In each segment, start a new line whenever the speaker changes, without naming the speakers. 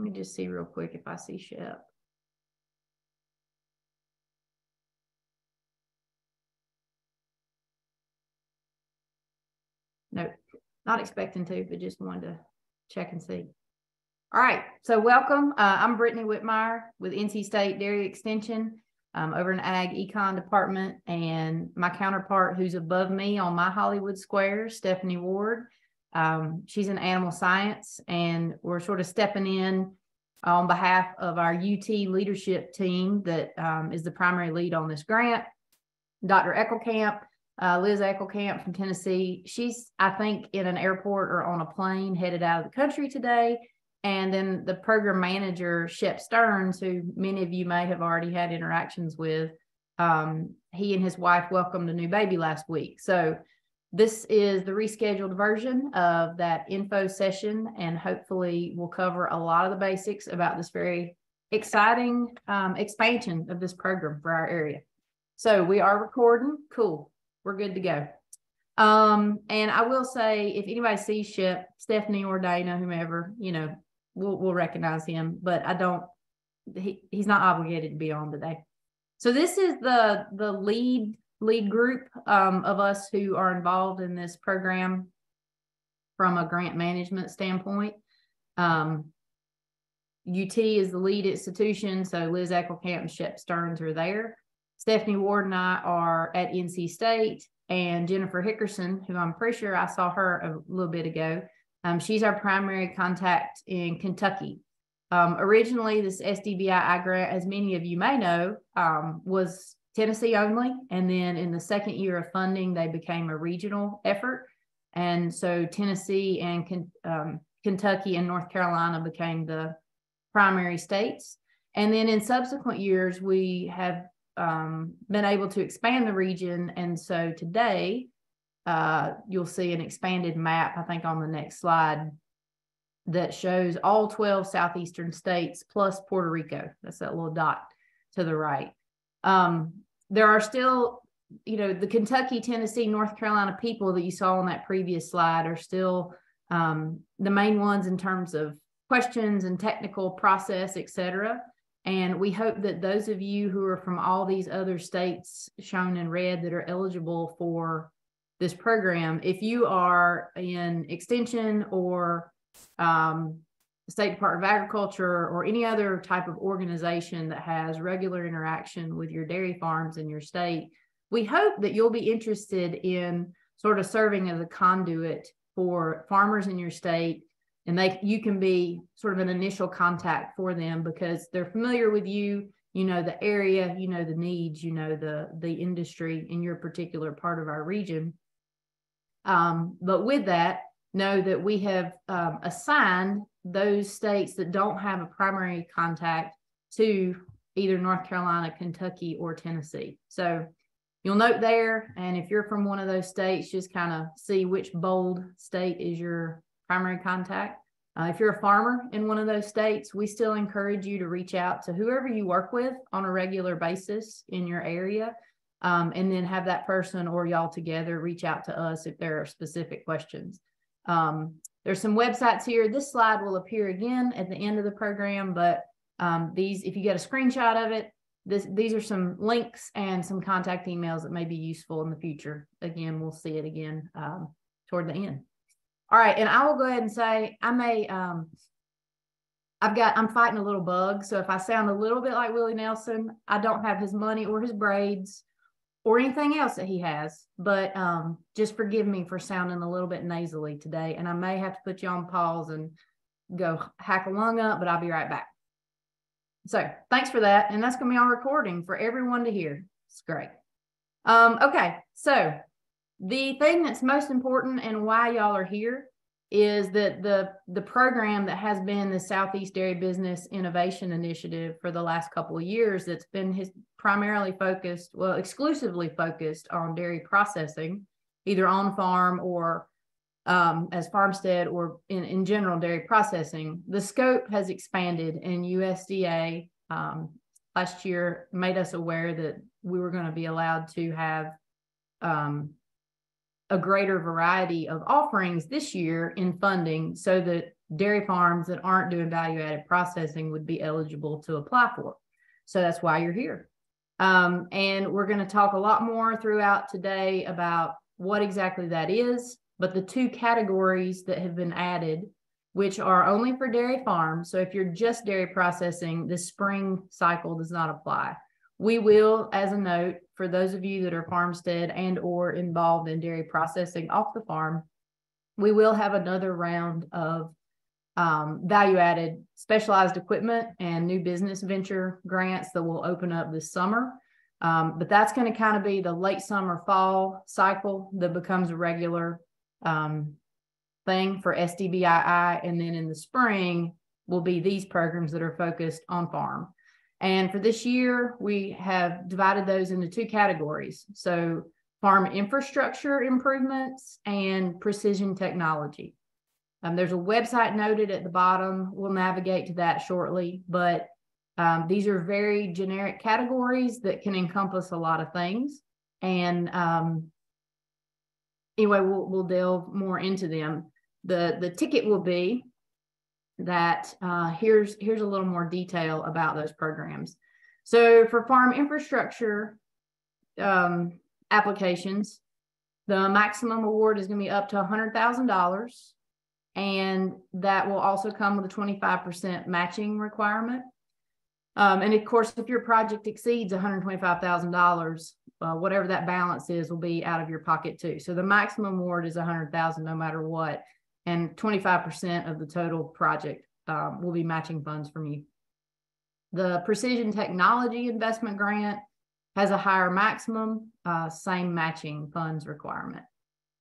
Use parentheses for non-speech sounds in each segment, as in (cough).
Let me just see real quick if I see Shep. No, not expecting to, but just wanted to check and see. All right, so welcome. Uh, I'm Brittany Whitmire with NC State Dairy Extension um, over in Ag Econ Department, and my counterpart who's above me on my Hollywood Square, Stephanie Ward. Um, she's in animal science, and we're sort of stepping in on behalf of our UT leadership team that um, is the primary lead on this grant. Dr. Eckelkamp uh, Liz Eckelkamp from Tennessee. She's, I think, in an airport or on a plane headed out of the country today. And then the program manager, Shep Stearns, who many of you may have already had interactions with, um, he and his wife welcomed a new baby last week. So this is the rescheduled version of that info session, and hopefully we'll cover a lot of the basics about this very exciting um, expansion of this program for our area. So we are recording. Cool we're good to go. Um, and I will say, if anybody sees Shep, Stephanie or Dana, whomever, you know, we'll we'll recognize him. But I don't. He he's not obligated to be on today. So this is the the lead lead group um, of us who are involved in this program from a grant management standpoint. Um, UT is the lead institution, so Liz Eckelkamp and Shep Stearns are there. Stephanie Ward and I are at NC State, and Jennifer Hickerson, who I'm pretty sure I saw her a little bit ago. Um, she's our primary contact in Kentucky. Um, originally, this SDBI grant, as many of you may know, um, was Tennessee only. And then in the second year of funding, they became a regional effort. And so Tennessee and um, Kentucky and North Carolina became the primary states. And then in subsequent years, we have um, been able to expand the region. And so today, uh, you'll see an expanded map, I think, on the next slide that shows all 12 southeastern states plus Puerto Rico. That's that little dot to the right. Um, there are still, you know, the Kentucky, Tennessee, North Carolina people that you saw on that previous slide are still um, the main ones in terms of questions and technical process, et cetera. And we hope that those of you who are from all these other states shown in red that are eligible for this program, if you are in extension or um, the State Department of Agriculture or any other type of organization that has regular interaction with your dairy farms in your state, we hope that you'll be interested in sort of serving as a conduit for farmers in your state. And they you can be sort of an initial contact for them because they're familiar with you you know the area you know the needs you know the the industry in your particular part of our region. Um, but with that know that we have um, assigned those states that don't have a primary contact to either north carolina kentucky or tennessee so you'll note there and if you're from one of those states just kind of see which bold state is your primary contact. Uh, if you're a farmer in one of those states, we still encourage you to reach out to whoever you work with on a regular basis in your area. Um, and then have that person or y'all together reach out to us if there are specific questions. Um, there's some websites here. This slide will appear again at the end of the program, but um, these, if you get a screenshot of it, this, these are some links and some contact emails that may be useful in the future. Again, we'll see it again um, toward the end. All right, and I will go ahead and say I may um I've got I'm fighting a little bug. So if I sound a little bit like Willie Nelson, I don't have his money or his braids or anything else that he has. But um just forgive me for sounding a little bit nasally today. And I may have to put you on pause and go hack a lung up, but I'll be right back. So thanks for that. And that's gonna be on recording for everyone to hear. It's great. Um, okay, so the thing that's most important and why y'all are here is that the the program that has been the Southeast Dairy Business Innovation Initiative for the last couple of years that's been his primarily focused, well, exclusively focused on dairy processing, either on farm or um, as farmstead or in, in general dairy processing. The scope has expanded and USDA um, last year made us aware that we were going to be allowed to have um, a greater variety of offerings this year in funding so that dairy farms that aren't doing value added processing would be eligible to apply for. So that's why you're here. Um, and we're going to talk a lot more throughout today about what exactly that is. But the two categories that have been added, which are only for dairy farms. So if you're just dairy processing, the spring cycle does not apply. We will, as a note, for those of you that are farmstead and or involved in dairy processing off the farm, we will have another round of um, value added specialized equipment and new business venture grants that will open up this summer. Um, but that's going to kind of be the late summer fall cycle that becomes a regular um, thing for SDBII. And then in the spring will be these programs that are focused on farm. And for this year, we have divided those into two categories. So farm infrastructure improvements and precision technology. Um, there's a website noted at the bottom. We'll navigate to that shortly, but um, these are very generic categories that can encompass a lot of things. And um, anyway, we'll, we'll delve more into them. The, the ticket will be that uh, here's, here's a little more detail about those programs. So for farm infrastructure um, applications, the maximum award is going to be up to $100,000 and that will also come with a 25% matching requirement. Um, and of course, if your project exceeds $125,000, uh, whatever that balance is will be out of your pocket too. So the maximum award is 100,000 no matter what, and 25% of the total project um, will be matching funds from you. The Precision Technology Investment Grant has a higher maximum, uh, same matching funds requirement.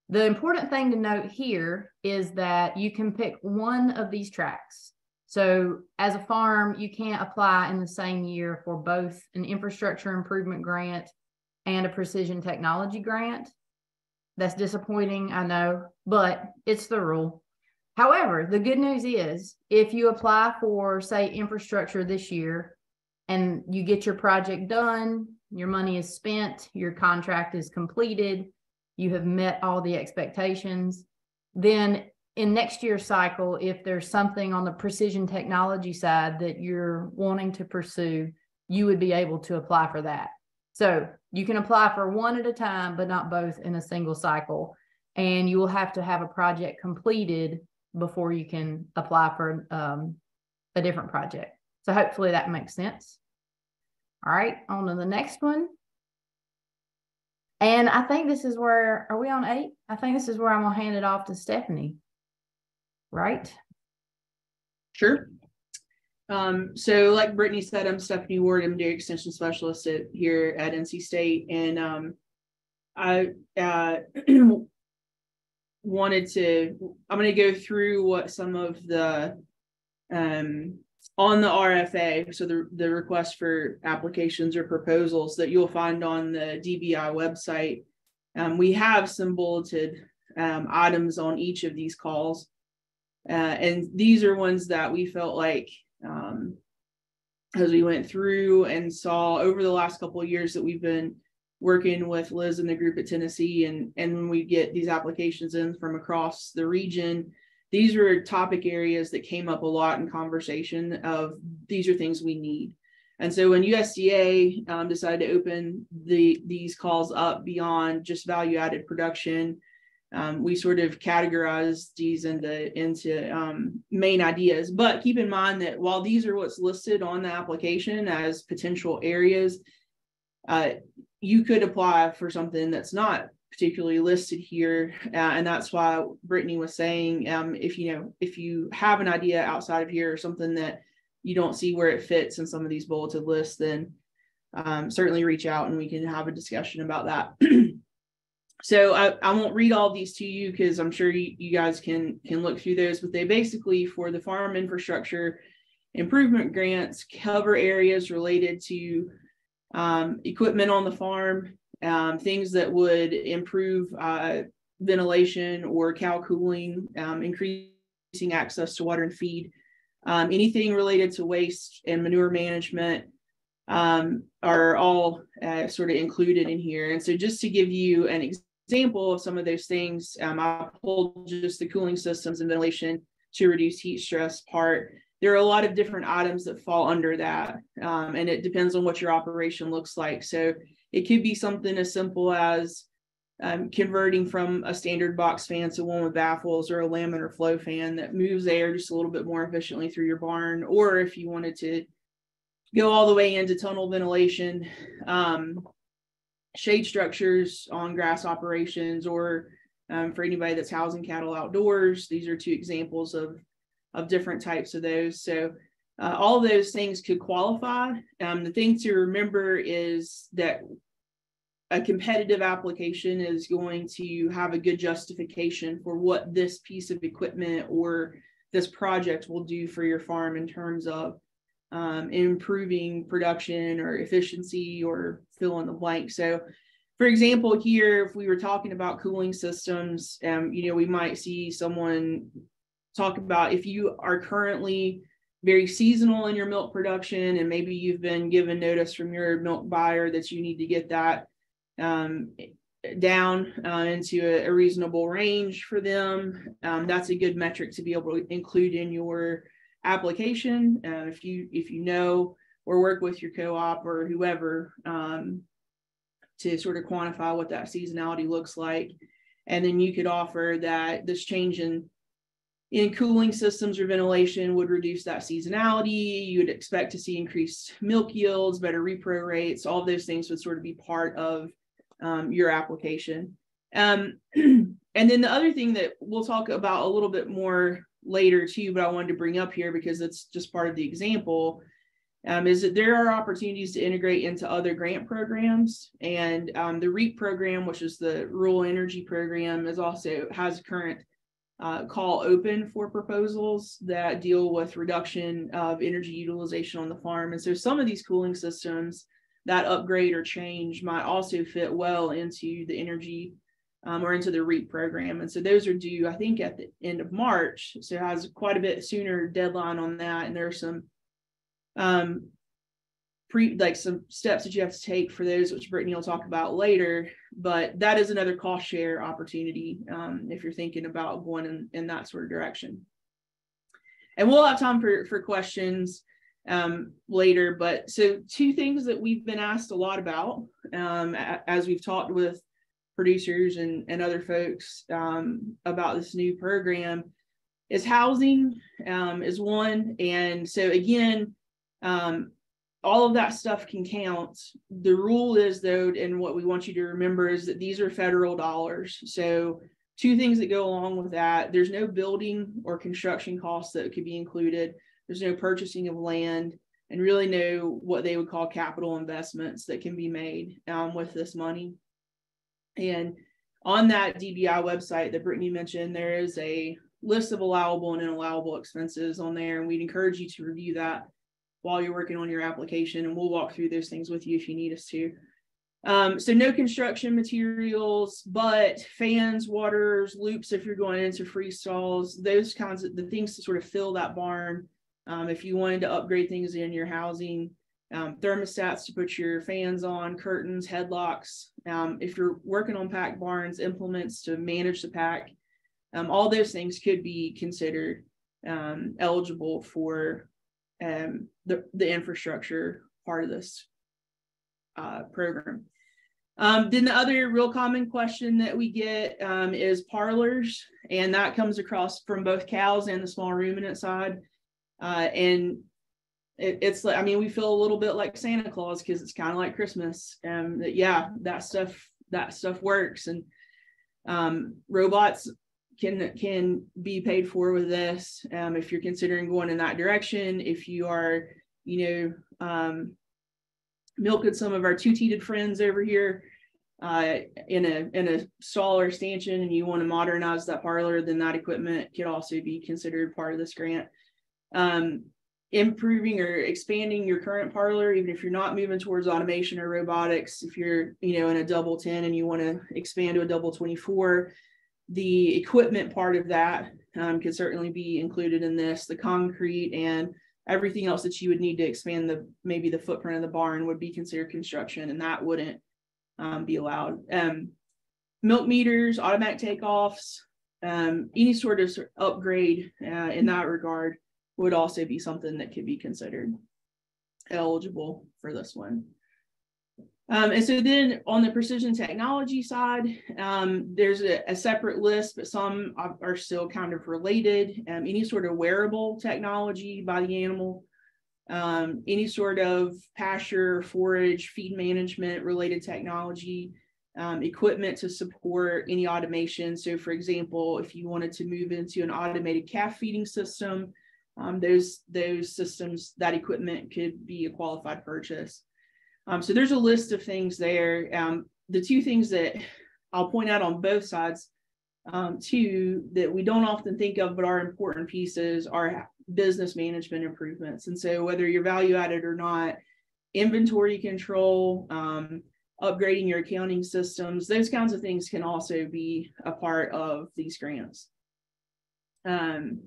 The important thing to note here is that you can pick one of these tracks. So as a farm, you can't apply in the same year for both an infrastructure improvement grant and a precision technology grant. That's disappointing, I know, but it's the rule. However, the good news is if you apply for, say, infrastructure this year and you get your project done, your money is spent, your contract is completed, you have met all the expectations. Then in next year's cycle, if there's something on the precision technology side that you're wanting to pursue, you would be able to apply for that. So you can apply for one at a time, but not both in a single cycle. And you will have to have a project completed before you can apply for um, a different project. So hopefully that makes sense. All right, on to the next one. And I think this is where, are we on eight? I think this is where I'm going to hand it off to Stephanie. Right?
Sure. Um, so, like Brittany said, I'm Stephanie Ward. I'm dairy extension specialist at, here at NC State, and um, I uh, (clears throat) wanted to. I'm going to go through what some of the um, on the RFA, so the, the request for applications or proposals that you'll find on the DBI website, um, we have some bulleted um, items on each of these calls. Uh, and these are ones that we felt like um, as we went through and saw over the last couple of years that we've been working with Liz and the group at Tennessee and and when we get these applications in from across the region these were topic areas that came up a lot in conversation of these are things we need. And so when usda um, decided to open the these calls up beyond just value added production um, we sort of categorize these into into um, main ideas but keep in mind that while these are what's listed on the application as potential areas uh, you could apply for something that's not particularly listed here. Uh, and that's why Brittany was saying, um, if you know, if you have an idea outside of here or something that you don't see where it fits in some of these bulleted lists, then um, certainly reach out and we can have a discussion about that. (clears throat) so I, I won't read all these to you because I'm sure you, you guys can can look through those, but they basically for the farm infrastructure improvement grants cover areas related to um, equipment on the farm, um, things that would improve uh, ventilation or cow cooling, um, increasing access to water and feed, um, anything related to waste and manure management um, are all uh, sort of included in here. And so just to give you an example of some of those things, um, I pulled just the cooling systems and ventilation to reduce heat stress part. There are a lot of different items that fall under that, um, and it depends on what your operation looks like. So it could be something as simple as um, converting from a standard box fan to one with baffles or a laminar flow fan that moves air just a little bit more efficiently through your barn. Or if you wanted to go all the way into tunnel ventilation, um, shade structures on grass operations, or um, for anybody that's housing cattle outdoors, these are two examples of, of different types of those. So uh, all those things could qualify. Um, the thing to remember is that a competitive application is going to have a good justification for what this piece of equipment or this project will do for your farm in terms of um, improving production or efficiency or fill in the blank. So, for example, here, if we were talking about cooling systems, um, you know, we might see someone talk about if you are currently very seasonal in your milk production and maybe you've been given notice from your milk buyer that you need to get that um, down uh, into a, a, reasonable range for them. Um, that's a good metric to be able to include in your application. Uh, if you if you know or work with your co-op or whoever um, to sort of quantify what that seasonality looks like, and then you could offer that this change in in cooling systems or ventilation would reduce that seasonality. You would expect to see increased milk yields, better repro rates. All of those things would sort of be part of um, your application. Um, (clears throat) and then the other thing that we'll talk about a little bit more later too, but I wanted to bring up here because it's just part of the example, um, is that there are opportunities to integrate into other grant programs. And um, the REAP program, which is the Rural Energy Program, is also has a current uh, call open for proposals that deal with reduction of energy utilization on the farm. And so some of these cooling systems that upgrade or change might also fit well into the energy um, or into the REAP program. And so those are due, I think, at the end of March. So it has quite a bit sooner deadline on that. And there are some um, pre like some steps that you have to take for those, which Brittany will talk about later. But that is another cost share opportunity um, if you're thinking about going in, in that sort of direction. And we'll have time for, for questions um, later. But so, two things that we've been asked a lot about um, as we've talked with producers and, and other folks um, about this new program is housing um, is one. And so, again, um, all of that stuff can count. The rule is, though, and what we want you to remember is that these are federal dollars. So, two things that go along with that there's no building or construction costs that could be included there's no purchasing of land and really no what they would call capital investments that can be made um, with this money. And on that DBI website that Brittany mentioned, there is a list of allowable and unallowable expenses on there. And we'd encourage you to review that while you're working on your application. And we'll walk through those things with you if you need us to. Um, so no construction materials, but fans, waters, loops if you're going into free stalls, those kinds of the things to sort of fill that barn um, if you wanted to upgrade things in your housing, um, thermostats to put your fans on, curtains, headlocks. Um, if you're working on pack barns, implements to manage the pack, um, all those things could be considered um, eligible for um, the, the infrastructure part of this uh, program. Um, then the other real common question that we get is parlors, and that comes across from both cows and the small ruminant side. Uh, and it, it's like, I mean, we feel a little bit like Santa Claus because it's kind of like Christmas. And that, yeah, that stuff, that stuff works. And um, robots can can be paid for with this um, if you're considering going in that direction. If you are, you know, um, milking some of our two-teated friends over here uh, in a in a stall or stanchion, and you want to modernize that parlor, then that equipment could also be considered part of this grant um, improving or expanding your current parlor, even if you're not moving towards automation or robotics, if you're, you know, in a double 10 and you want to expand to a double 24, the equipment part of that um, could certainly be included in this. The concrete and everything else that you would need to expand the maybe the footprint of the barn would be considered construction, and that wouldn't um, be allowed. Um, milk meters, automatic takeoffs, um, any sort of upgrade uh, in that regard would also be something that could be considered eligible for this one. Um, and so then on the precision technology side, um, there's a, a, separate list, but some are still kind of related. Um, any sort of wearable technology by the animal, um, any sort of pasture, forage, feed management related technology, um, equipment to support any automation. So for example, if you wanted to move into an automated calf feeding system, um, those, those systems, that equipment could be a qualified purchase. Um, so there's a list of things there. Um, the two things that I'll point out on both sides, um, too, that we don't often think of but are important pieces are business management improvements. And so whether you're value added or not, inventory control, um, upgrading your accounting systems, those kinds of things can also be a part of these grants. Um,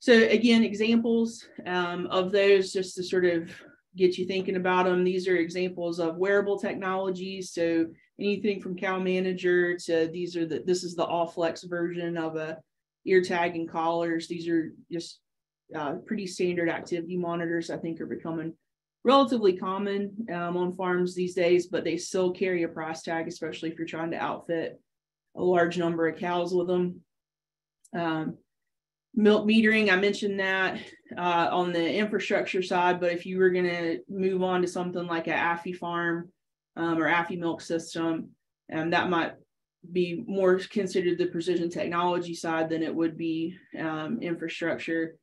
so again, examples um, of those just to sort of get you thinking about them. These are examples of wearable technologies. So anything from CowManager to these are the, this is the Allflex version of a ear tag and collars. These are just uh, pretty standard activity monitors, I think are becoming relatively common um, on farms these days, but they still carry a price tag, especially if you're trying to outfit a large number of cows with them. Um, milk metering, I mentioned that uh, on the infrastructure side, but if you were going to move on to something like a AfiFarm um, or AfiMilk system, um, that might be more considered the precision technology side than it would be um, infrastructure.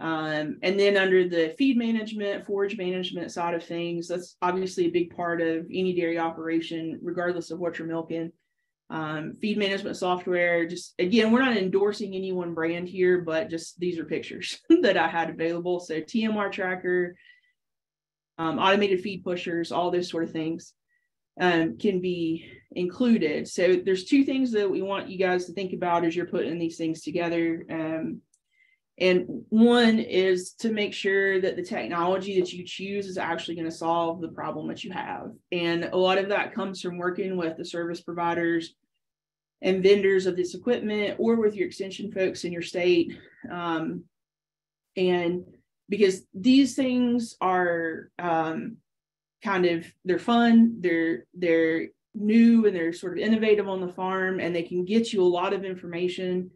Um, and then under the feed management, forage management side of things, that's obviously a big part of any dairy operation, regardless of what you're milking um, feed management software. Just again, we're not endorsing any one brand here, but just these are pictures (laughs) that I had available. So TMR tracker, um, automated feed pushers, all those sort of things um, can be included. So there's two things that we want you guys to think about as you're putting these things together. Um, and one is to make sure that the technology that you choose is actually going to solve the problem that you have. And a lot of that comes from working with the service providers and vendors of this equipment or with your extension folks in your state. Um, and because these things are um, kind of they're fun, they're they're new and they're sort of innovative on the farm and they can get you a lot of information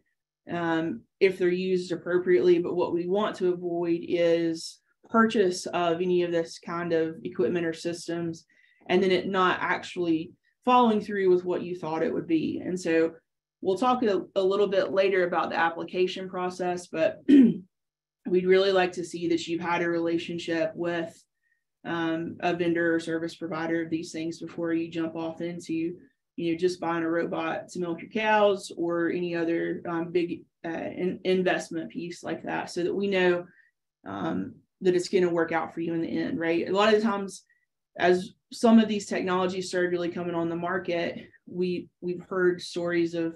um, if they're used appropriately. But what we want to avoid is purchase of any of this kind of equipment or systems and then it not actually following through with what you thought it would be. And so we'll talk a, a little bit later about the application process, but (clears throat) we'd really like to see that you've had a relationship with um, a vendor or service provider of these things before you jump off into you know, just buying a robot to milk your cows or any other um, big uh, in, investment piece like that, so that we know um, that it's going to work out for you in the end, right? A lot of times, as some of these technologies started really coming on the market, we we've heard stories of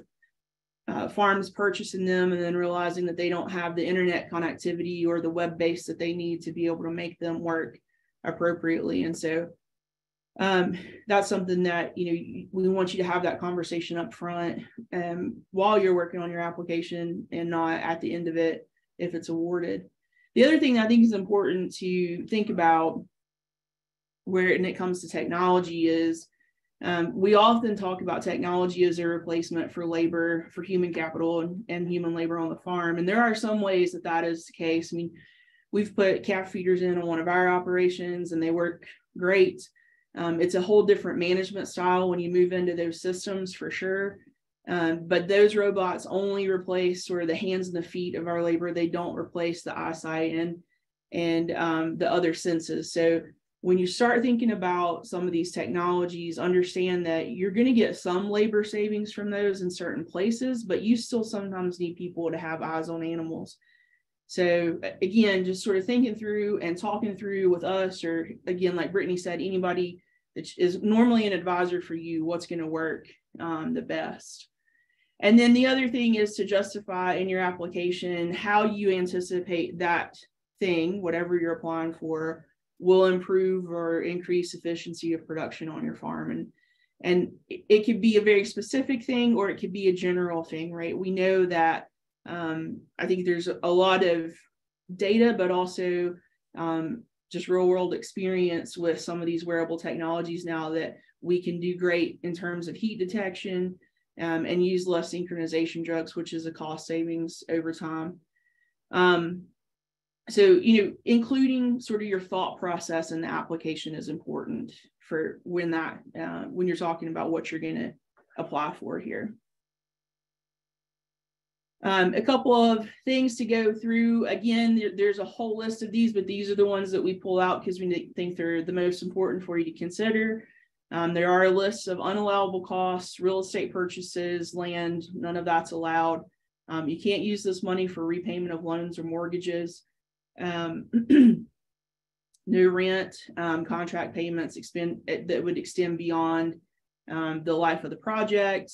uh, farms purchasing them and then realizing that they don't have the internet connectivity or the web base that they need to be able to make them work appropriately, and so um, that's something that you know we want you to have that conversation up front um, while you're working on your application and not at the end of it if it's awarded. The other thing i think is important to think about where and it comes to technology is um, we often talk about technology as a replacement for labor for human capital and, and human labor on the farm. And there are some ways that that is the case. I mean we've put calf feeders in on one of our operations and they work great um, it's a whole different management style when you move into those systems for sure. Um, but those robots only replace sort of the hands and the feet of our labor. They don't replace the eyesight and and um, the other senses. So when you start thinking about some of these technologies, understand that you're going to get some labor savings from those in certain places, but you still sometimes need people to have eyes on animals. So again, just sort of thinking through and talking through with us, or again, like Brittany said, anybody is normally an advisor for you, what's going to work um, the best. And then the other thing is to justify in your application how you anticipate that thing, whatever you're applying for, will improve or increase efficiency of production on your farm. And and it could be a very specific thing or it could be a general thing, right? We know that um, I think there's a lot of data, but also um, just real world experience with some of these wearable technologies now that we can do great in terms of heat detection um, and use less synchronization drugs, which is a cost savings over time. Um, so, you know, including sort of your thought process and the application is important for when that, uh, when you're talking about what you're going to apply for here. Um, a couple of things to go through. Again, there, there's a whole list of these, but these are the ones that we pull out because we think they're the most important for you to consider. Um, there are lists of unallowable costs, real estate purchases, land, none of that's allowed. Um, you can't use this money for repayment of loans or mortgages. Um, (clears throat) new rent, um, contract payments expend, that would extend beyond um, the life of the project.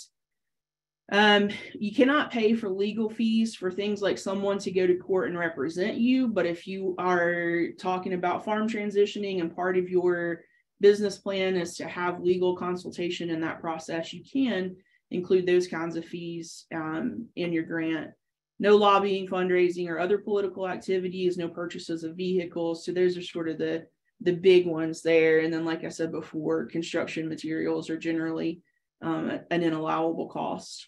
Um, you cannot pay for legal fees for things like someone to go to court and represent you. But if you are talking about farm transitioning and part of your business plan is to have legal consultation in that process, you can include those kinds of fees um, in your grant. No lobbying, fundraising, or other political activities, no purchases of vehicles. So those are sort of the the big ones there. And then, like I said before, construction materials are generally um, an inallowable cost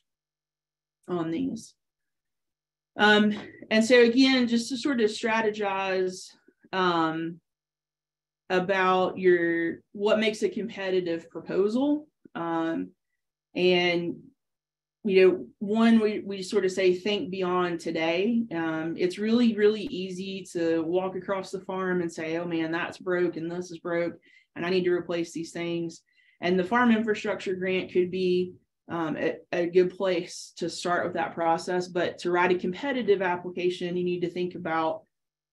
on these. Um, and so again, just to sort of strategize um, about your what makes a competitive proposal. Um, and you know, one we, we sort of say think beyond today. Um, it's really, really easy to walk across the farm and say, oh man, that's broke and this is broke, and I need to replace these things. And the farm infrastructure grant could be um, a, a, good place to start with that process. But to write a competitive application, you need to think about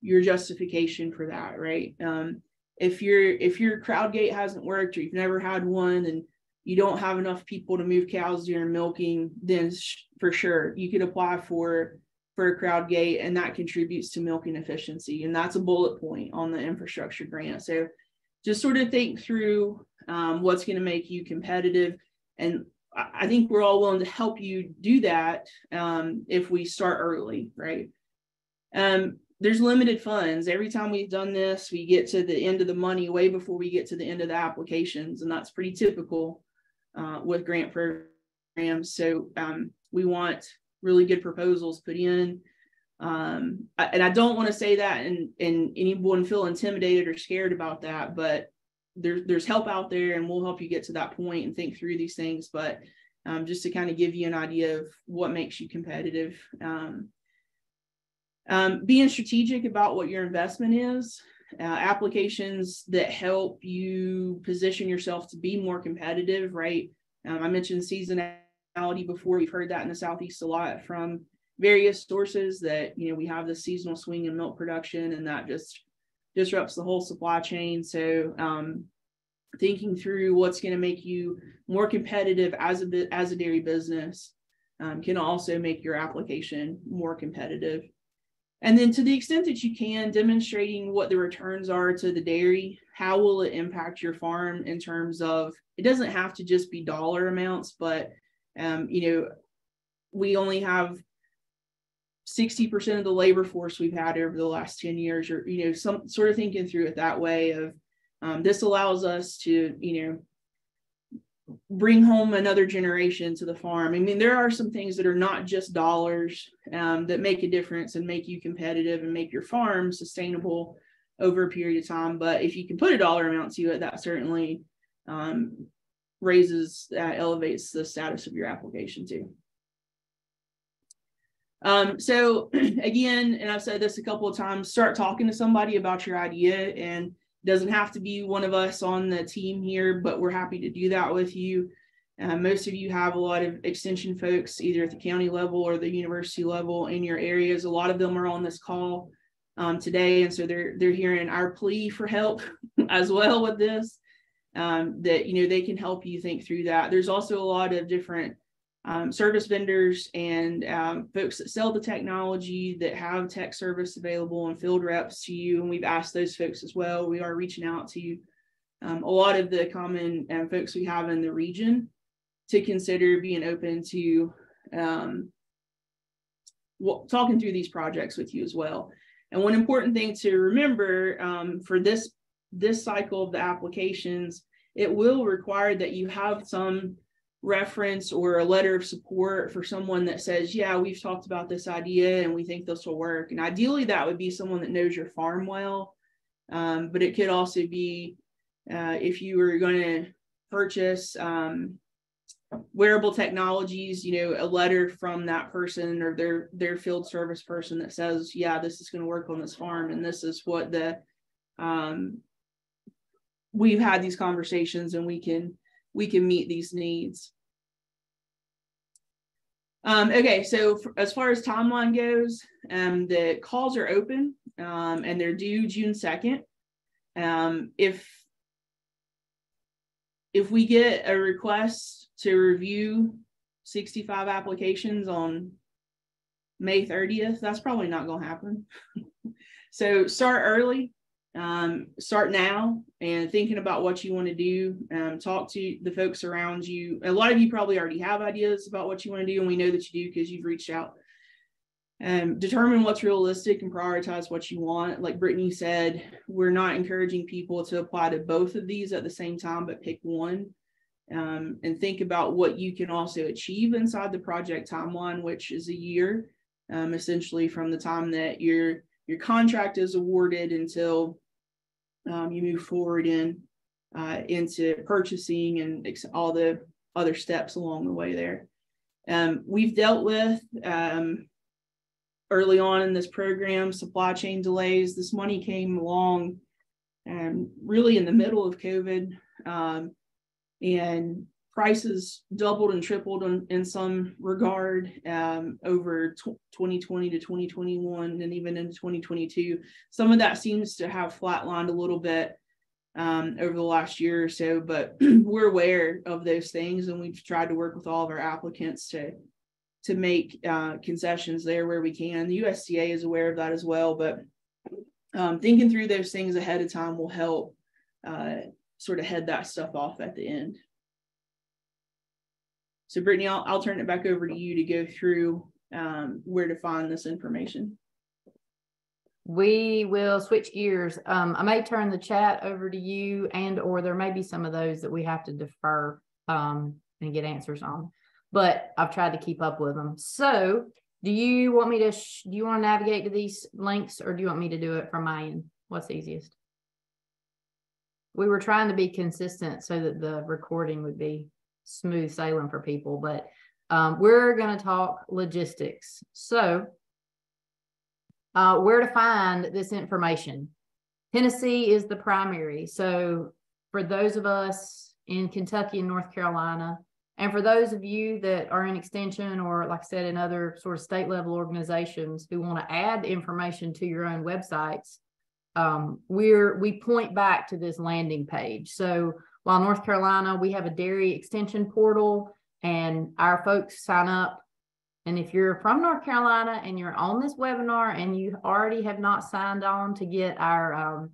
your justification for that, right? Um, if your if your crowd gate hasn't worked or you've never had one and you don't have enough people to move cows during milking, then sh- for sure you could apply for for a crowd gate and that contributes to milking efficiency and that's a bullet point on the infrastructure grant. So just sort of think through um, what's going to make you competitive and I think we're all willing to help you do that um, if we start early, right? Um, there's limited funds. Every time we've done this, we get to the end of the money way before we get to the end of the applications, and that's pretty typical uh, with grant programs. So um, we want really good proposals put in. Um, and I don't want to say that and, and anyone feel intimidated or scared about that, but there's there's help out there and we'll help you get to that point and think through these things but um, just to kind of give you an idea of what makes you competitive um, um, being strategic about what your investment is uh, applications that help you position yourself to be more competitive right? Um, i mentioned seasonality before. We've heard that in the southeast a lot from various sources that you know we have the seasonal swing in milk production and that just disrupts the whole supply chain. So um, thinking through what's going to make you more competitive as a as a dairy business um, can also make your application more competitive. And then to the extent that you can, demonstrating what the returns are to the dairy, how will it impact your farm in terms of it doesn't have to just be dollar amounts, but um, you know, we only have 60% of the labor force we've had over the last 10 years or you know some sort of thinking through it that way of um, this allows us to you know bring home another generation to the farm. I mean there are some things that are not just dollars um, that make a difference and make you competitive and make your farm sustainable over a period of time. But if you can put a dollar amount to it that certainly um, raises that elevates the status of your application too um, so (clears throat) again, and I've said this a couple of times, start talking to somebody about your idea and doesn't have to be one of us on the team here, but we're happy to do that with you. Uh, most of you have a lot of extension folks, either at the county level or the university level in your areas. A lot of them are on this call um, today, and so they're they're hearing our plea for help (laughs) as well with this. Um, that you know they can help you think through that. There's also a lot of different um, service vendors and um, folks that sell the technology that have tech service available and field reps to you. And we've asked those folks as well. We are reaching out to um, a lot of the common um, folks we have in the region to consider being open to um, well, talking through these projects with you as well. And one important thing to remember um, for this this cycle of the applications, it will require that you have some reference or a letter of support for someone that says, yeah, we've talked about this idea and we think this will work. And ideally, that would be someone that knows your farm well. Um, but it could also be uh, if you were going to purchase um, wearable technologies, you know, a letter from that person or their their field service person that says, yeah, this is going to work on this farm and this is what the um, we've had these conversations and we can we can meet these needs. Um, okay, so as far as timeline goes, um, the calls are open um, and they're due June 2nd. Um, if if we get a request to review 65 applications on May 30th, that's probably not going to happen. (laughs) so start early, um, start now and thinking about what you want to do. Um, talk to the folks around you. A lot of you probably already have ideas about what you want to do, and we know that you do because you've reached out. Um, determine what's realistic and prioritize what you want. Like Brittany said, we're not encouraging people to apply to both of these at the same time, but pick one um, and think about what you can also achieve inside the project timeline, which is a year, um, essentially from the time that your your contract is awarded until um, you move forward in uh, into purchasing and all the other steps along the way there. Um, we've dealt with um, early on in this program, supply chain delays. This money came along um, really in the middle of COVID. Um, and prices doubled and tripled in, in some regard um, over t- 2020 to 2021 and even into 2022. Some of that seems to have flatlined a little bit um, over the last year or so, but (clears throat) we're aware of those things and we've tried to work with all of our applicants to to make uh, concessions there where we can. The USDA is aware of that as well, but um, thinking through those things ahead of time will help uh, sort of head that stuff off at the end. So Brittany, I'll, I'll turn it back over to you to go through um, where to find this information.
We will switch gears. Um, I may turn the chat over to you and or there may be some of those that we have to defer um, and get answers on but I've tried to keep up with them. So do you want me to, do you want to navigate to these links or do you want me to do it from my end? What's easiest? We were trying to be consistent so that the recording would be smooth sailing for people, but um, we're going to talk logistics. So uh, where to find this information. Tennessee is the primary. So for those of us in Kentucky and North Carolina, and for those of you that are in extension or like I said, in other sort of state level organizations who want to add information to your own websites, um, we're we point back to this landing page. So while North Carolina, we have a dairy extension portal and our folks sign up. And if you're from North Carolina and you're on this webinar and you already have not signed on to get our um,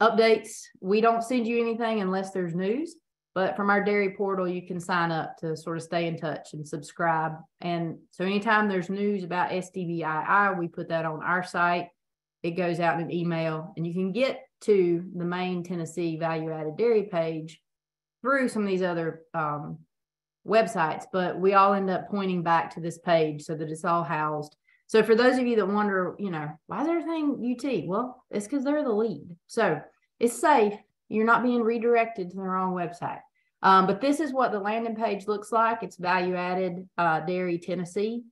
updates, we don't send you anything unless there's news. But from our dairy portal, you can sign up to sort of stay in touch and subscribe. And so anytime there's news about SDBII, we put that on our site. It goes out in an email, and you can get to the main Tennessee value added dairy page through some of these other um, websites. But we all end up pointing back to this page so that it's all housed. So for those of you that wonder, you know, why is everything UT? Well, it's because they're the lead. So it's safe you're not being redirected to the wrong website. Um, but this is what the landing page looks like. It's value added uh, Dairy Tennessee.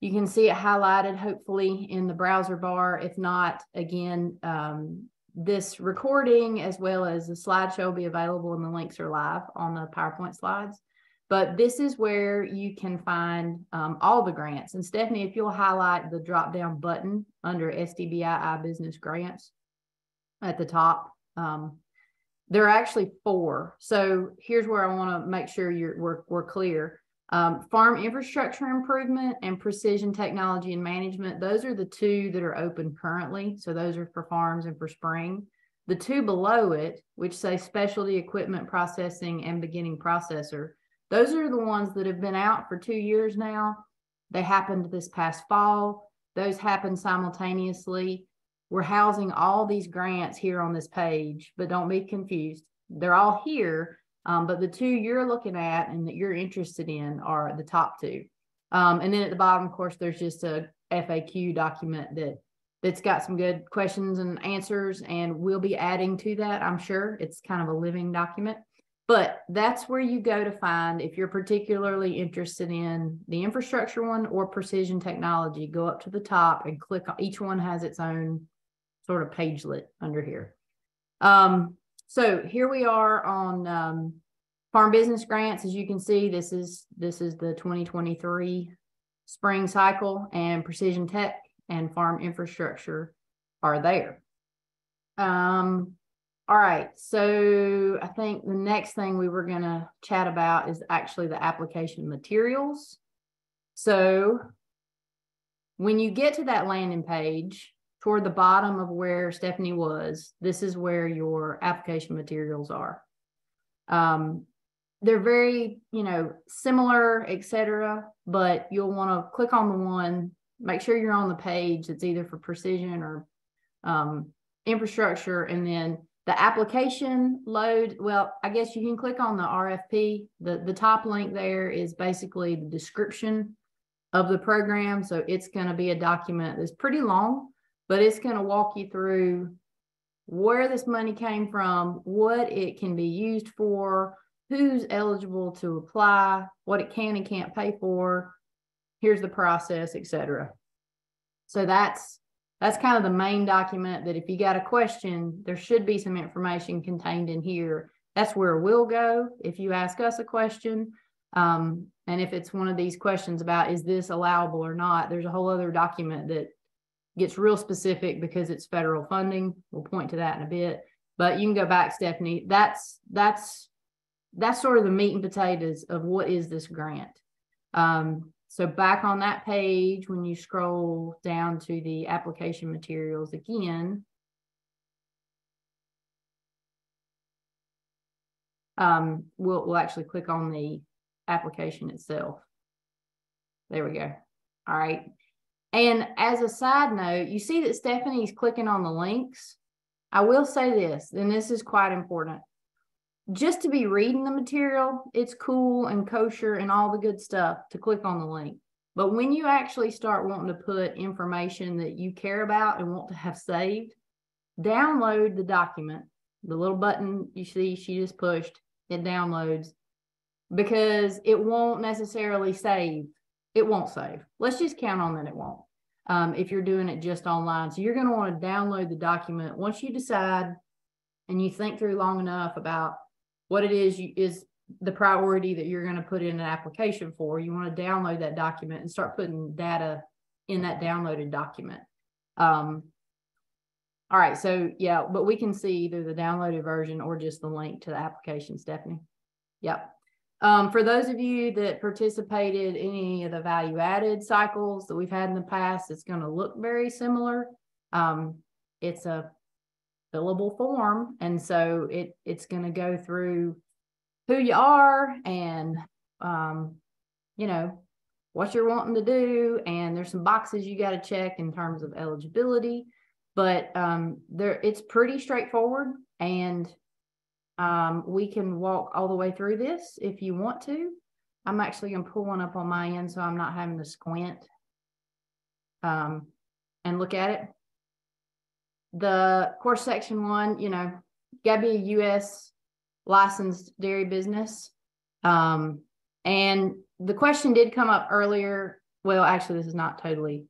You can see it highlighted hopefully in the browser bar. If not, again, um, this recording as well as the slideshow will be available and the links are live on the PowerPoint slides. But this is where you can find um, all the grants. And Stephanie, if you'll highlight the drop down button under SDBII Business Grants at the top, um, there are actually four. So here's where I want to make sure you're we're, we're clear. Um, farm infrastructure improvement and precision technology and management. Those are the two that are open currently. So those are for farms and for spring. The two below it, which say specialty equipment processing and beginning processor, those are the ones that have been out for two years now. They happened this past fall. Those happened simultaneously. We're housing all these grants here on this page, but don't be confused. They're all here, um, but the two you're looking at and that you're interested in are the top two. Um, and then at the bottom, of course, there's just a FAQ document that that's got some good questions and answers, and we'll be adding to that. I'm sure it's kind of a living document, but that's where you go to find if you're particularly interested in the infrastructure one or precision technology. Go up to the top and click. On each one has its own sort of pagelet under here. Um, so here we are on um, farm business grants. As you can see, this is this is the 2023 spring cycle and precision tech and farm infrastructure are there. Um, all right, so I think the next thing we were going to chat about is actually the application materials. So when you get to that landing page, toward the bottom of where Stephanie was, this is where your application materials are. Um, they're very, you know, similar, etc. But you'll want to click on the one, make sure you're on the page that's either for precision or um, infrastructure, and then the application load. Well, I guess you can click on the RFP. the The top link there is basically the description of the program. So it's going to be a document that's pretty long, but it's going to walk you through where this money came from, what it can be used for, who's eligible to apply, what it can and can't pay for, here's the process, etc. So that's that's kind of the main document that if you got a question, there should be some information contained in here. That's where we'll go if you ask us a question. Um, and if it's one of these questions about is this allowable or not, there's a whole other document that gets real specific because it's federal funding. We'll point to that in a bit. But you can go back, Stephanie. That's that's that's sort of the meat and potatoes of what is this grant. Um, so back on that page, when you scroll down to the application materials again, um, we'll, we'll actually click on the application itself. There we go. All right. And as a side note, you see that Stephanie's clicking on the links. I will say this, and this is quite important just to be reading the material, it's cool and kosher and all the good stuff to click on the link. But when you actually start wanting to put information that you care about and want to have saved, download the document. The little button you see she just pushed, it downloads because it won't necessarily save. It won't save. Let's just count on that it won't. Um, if you're doing it just online. So you're going to want to download the document once you decide and you think through long enough about what it is you, is the priority that you're going to put in an application for. You want to download that document and start putting data in that downloaded document. Um, all right, so yeah, but we can see either the downloaded version or just the link to the application, Stephanie. Yep. Um, for those of you that participated in any of the value added cycles that we've had in the past, it's going to look very similar. Um, it's a fillable form. And so it it's going to go through who you are and um, you know what you're wanting to do and there's some boxes you got to check in terms of eligibility but um, there it's pretty straightforward and um, we can walk all the way through this if you want to i'm actually going to pull one up on my end so i'm not having to squint um, and look at it the course section one, you know, got to be a U.S. licensed dairy business. Um, and the question did come up earlier. Well, actually, this is not totally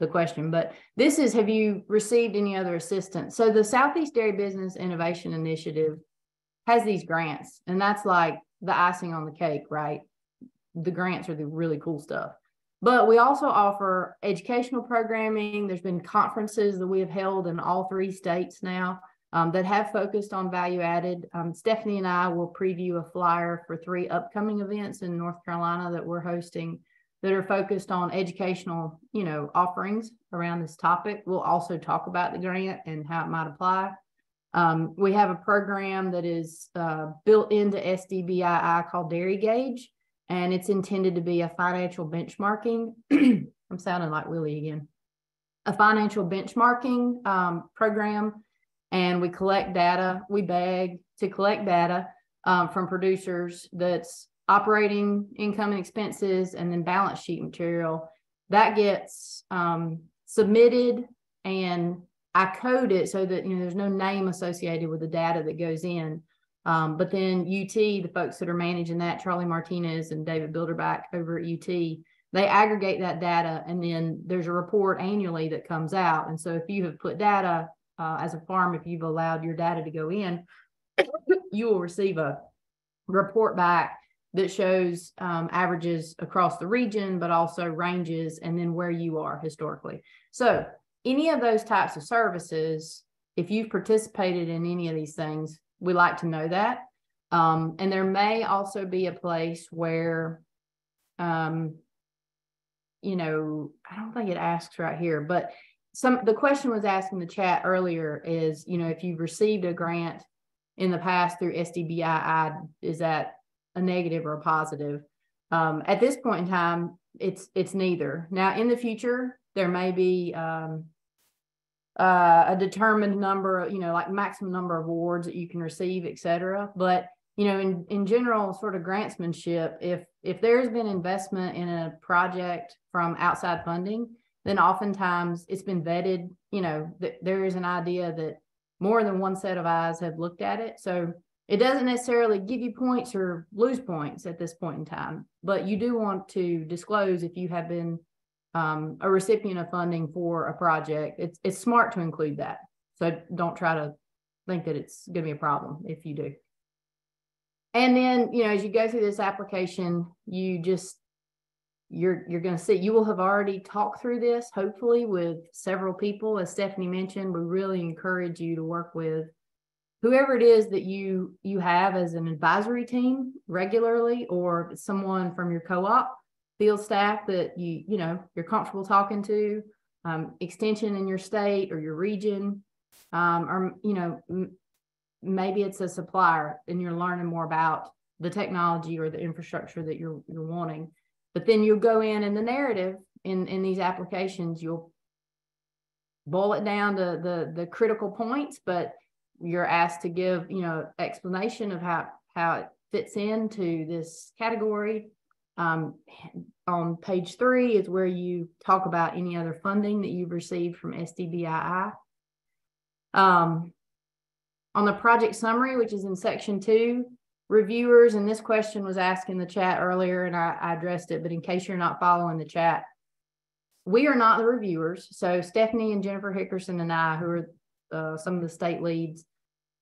the question, but this is Have you received any other assistance? So, the Southeast Dairy Business Innovation Initiative has these grants, and that's like the icing on the cake, right? The grants are the really cool stuff. But we also offer educational programming. There's been conferences that we have held in all three states now um, that have focused on value added. Um, Stephanie and I will preview a flyer for three upcoming events in North Carolina that we're hosting that are focused on educational, you know, offerings around this topic. We'll also talk about the grant and how it might apply. Um, we have a program that is uh, built into SDBII called Dairy Gauge, and it's intended to be a financial benchmarking. (clears throat) I'm sounding like Willie again. A financial benchmarking um, program, and we collect data. We beg to collect data um, from producers that's operating income and expenses, and then balance sheet material that gets um, submitted and I code it so that you know there's no name associated with the data that goes in. Um, but then UT, the folks that are managing that, Charlie Martinez and David Bilderback over at UT, they aggregate that data and then there's a report annually that comes out. And so if you have put data uh, as a farm, if you've allowed your data to go in, (coughs) you will receive a report back that shows um, averages across the region, but also ranges and then where you are historically. So any of those types of services, if you've participated in any of these things, we like to know that. Um, and there may also be a place where, um, you know, I don't think it asks right here, but some the question was asked in the chat earlier is, you know, if you've received a grant in the past through SDBII, is that a negative or a positive? Um, at this point in time, it's it's neither. Now, in the future, there may be um, uh, a determined number, of, you know, like maximum number of awards that you can receive, et cetera. But you know, in in general, sort of grantsmanship, if if there's been investment in a project from outside funding, then oftentimes it's been vetted. You know, th- there is an idea that more than one set of eyes have looked at it. So it doesn't necessarily give you points or lose points at this point in time, but you do want to disclose if you have been um, a recipient of funding for a project. It's it's smart to include that. So don't try to think that it's going to be a problem if you do. And then, you know, as you go through this application, you just you're you're going to see you will have already talked through this hopefully with several people as Stephanie mentioned we really encourage you to work with whoever it is that you you have as an advisory team regularly or someone from your co-op field staff that you you know you're comfortable talking to um, extension in your state or your region um, or you know m- maybe it's a supplier and you're learning more about the technology or the infrastructure that you're you're wanting. But then you'll go in and the narrative in in these applications you'll boil it down to the the critical points but you're asked to give you know explanation of how how it fits into this category um, on page three is where you talk about any other funding that you've received from SDBII. Um, on the project summary, which is in section two, reviewers, and this question was asked in the chat earlier and I, I addressed it, but in case you're not following the chat, we are not the reviewers. So Stephanie and Jennifer Hickerson and I, who are uh, some of the state leads,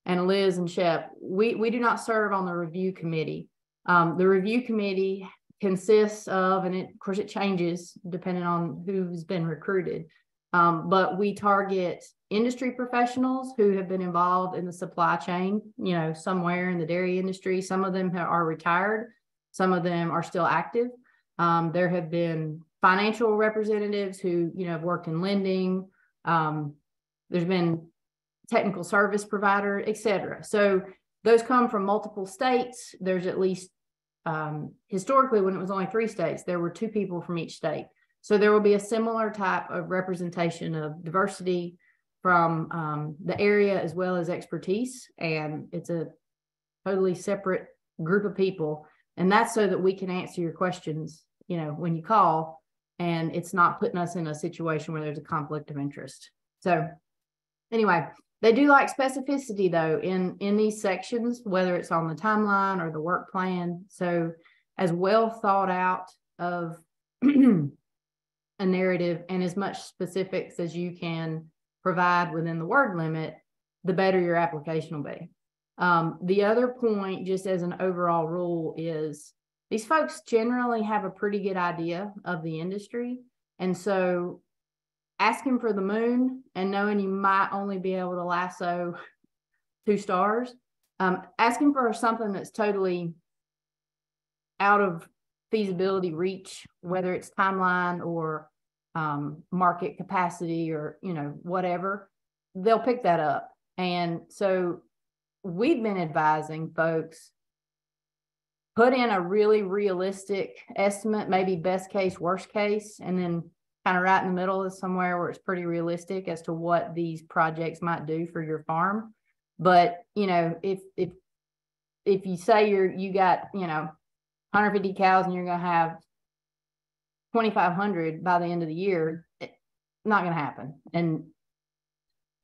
and Liz and Shep, we, we do not serve on the review committee. Um, the review committee consists of, and it, of course it changes depending on who's been recruited. Um, but we target industry professionals who have been involved in the supply chain, you know, somewhere in the dairy industry. Some of them are retired, some of them are still active. Um, there have been financial representatives who, you know, have worked in lending. Um, there's been technical service provider, et cetera. So those come from multiple states. There's at least um, historically, when it was only three states, there were two people from each state. So there will be a similar type of representation of diversity from um, the area as well as expertise. And it's a totally separate group of people. And that's so that we can answer your questions, you know, when you call and it's not putting us in a situation where there's a conflict of interest. So anyway, they do like specificity though in in these sections, whether it's on the timeline or the work plan. So as well thought out of (clears throat) a narrative and as much specifics as you can provide within the word limit, the better your application will be. Um, the other point, just as an overall rule, is these folks generally have a pretty good idea of the industry. And so asking for the moon and knowing you might only be able to lasso two stars, um, asking for something that's totally out of feasibility reach, whether it's timeline or um, market capacity or you know whatever, they'll pick that up. And so we've been advising folks put in a really realistic estimate, maybe best case, worst case, and then kind of right in the middle is somewhere where it's pretty realistic as to what these projects might do for your farm. But you know, if if if you say you're you got you know 150 cows and you're going to have 2,500 by the end of the year, not going to happen. And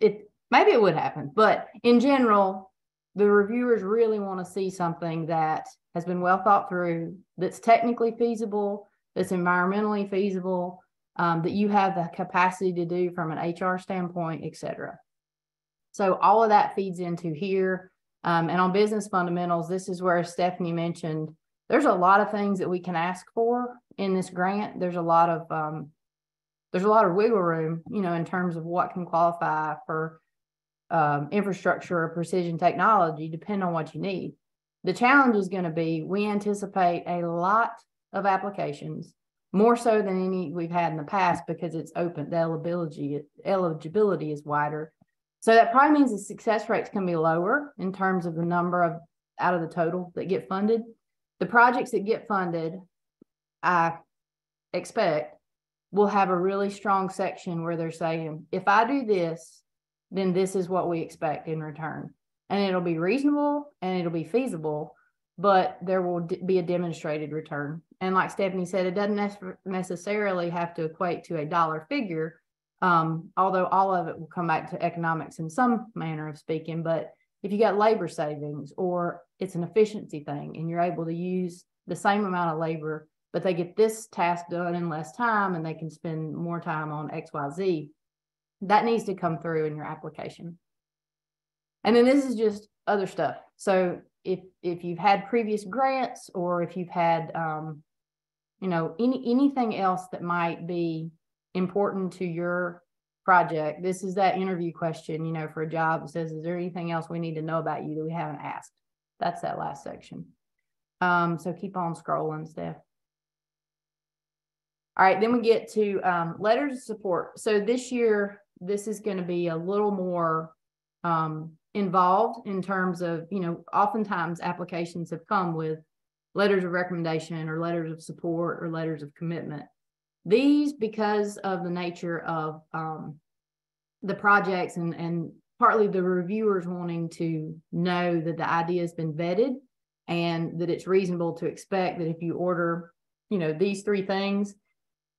it maybe it would happen, but in general, the reviewers really want to see something that has been well thought through, that's technically feasible, that's environmentally feasible, um, that you have the capacity to do from an HR standpoint, et cetera. So all of that feeds into here. Um, and on business fundamentals, this is where Stephanie mentioned there's a lot of things that we can ask for in this grant. There's a lot of um, there's a lot of wiggle room, you know, in terms of what can qualify for um, infrastructure or precision technology, depending on what you need. The challenge is going to be we anticipate a lot of applications, more so than any we've had in the past because it's open. The eligibility eligibility is wider. So that probably means the success rates can be lower in terms of the number of out of the total that get funded. The projects that get funded, I expect, will have a really strong section where they're saying, if I do this, then this is what we expect in return. And it'll be reasonable and it'll be feasible, but there will d- be a demonstrated return. And like Stephanie said, it doesn't ne- necessarily have to equate to a dollar figure, um, although all of it will come back to economics in some manner of speaking. But if you got labor savings or it's an efficiency thing and you're able to use the same amount of labor, but they get this task done in less time and they can spend more time on XYZ, that needs to come through in your application. And then this is just other stuff. So if if you've had previous grants or if you've had um, you know any anything else that might be important to your project, this is that interview question, you know, for a job that says, is there anything else we need to know about you that we haven't asked? That's that last section. Um, so keep on scrolling, Steph. All right, then we get to um, letters of support. So this year, this is going to be a little more um, involved in terms of, you know, oftentimes applications have come with letters of recommendation or letters of support or letters of commitment. These, because of the nature of um, the projects and, and partly the reviewers wanting to know that the idea has been vetted and that it's reasonable to expect that if you order, you know, these three things,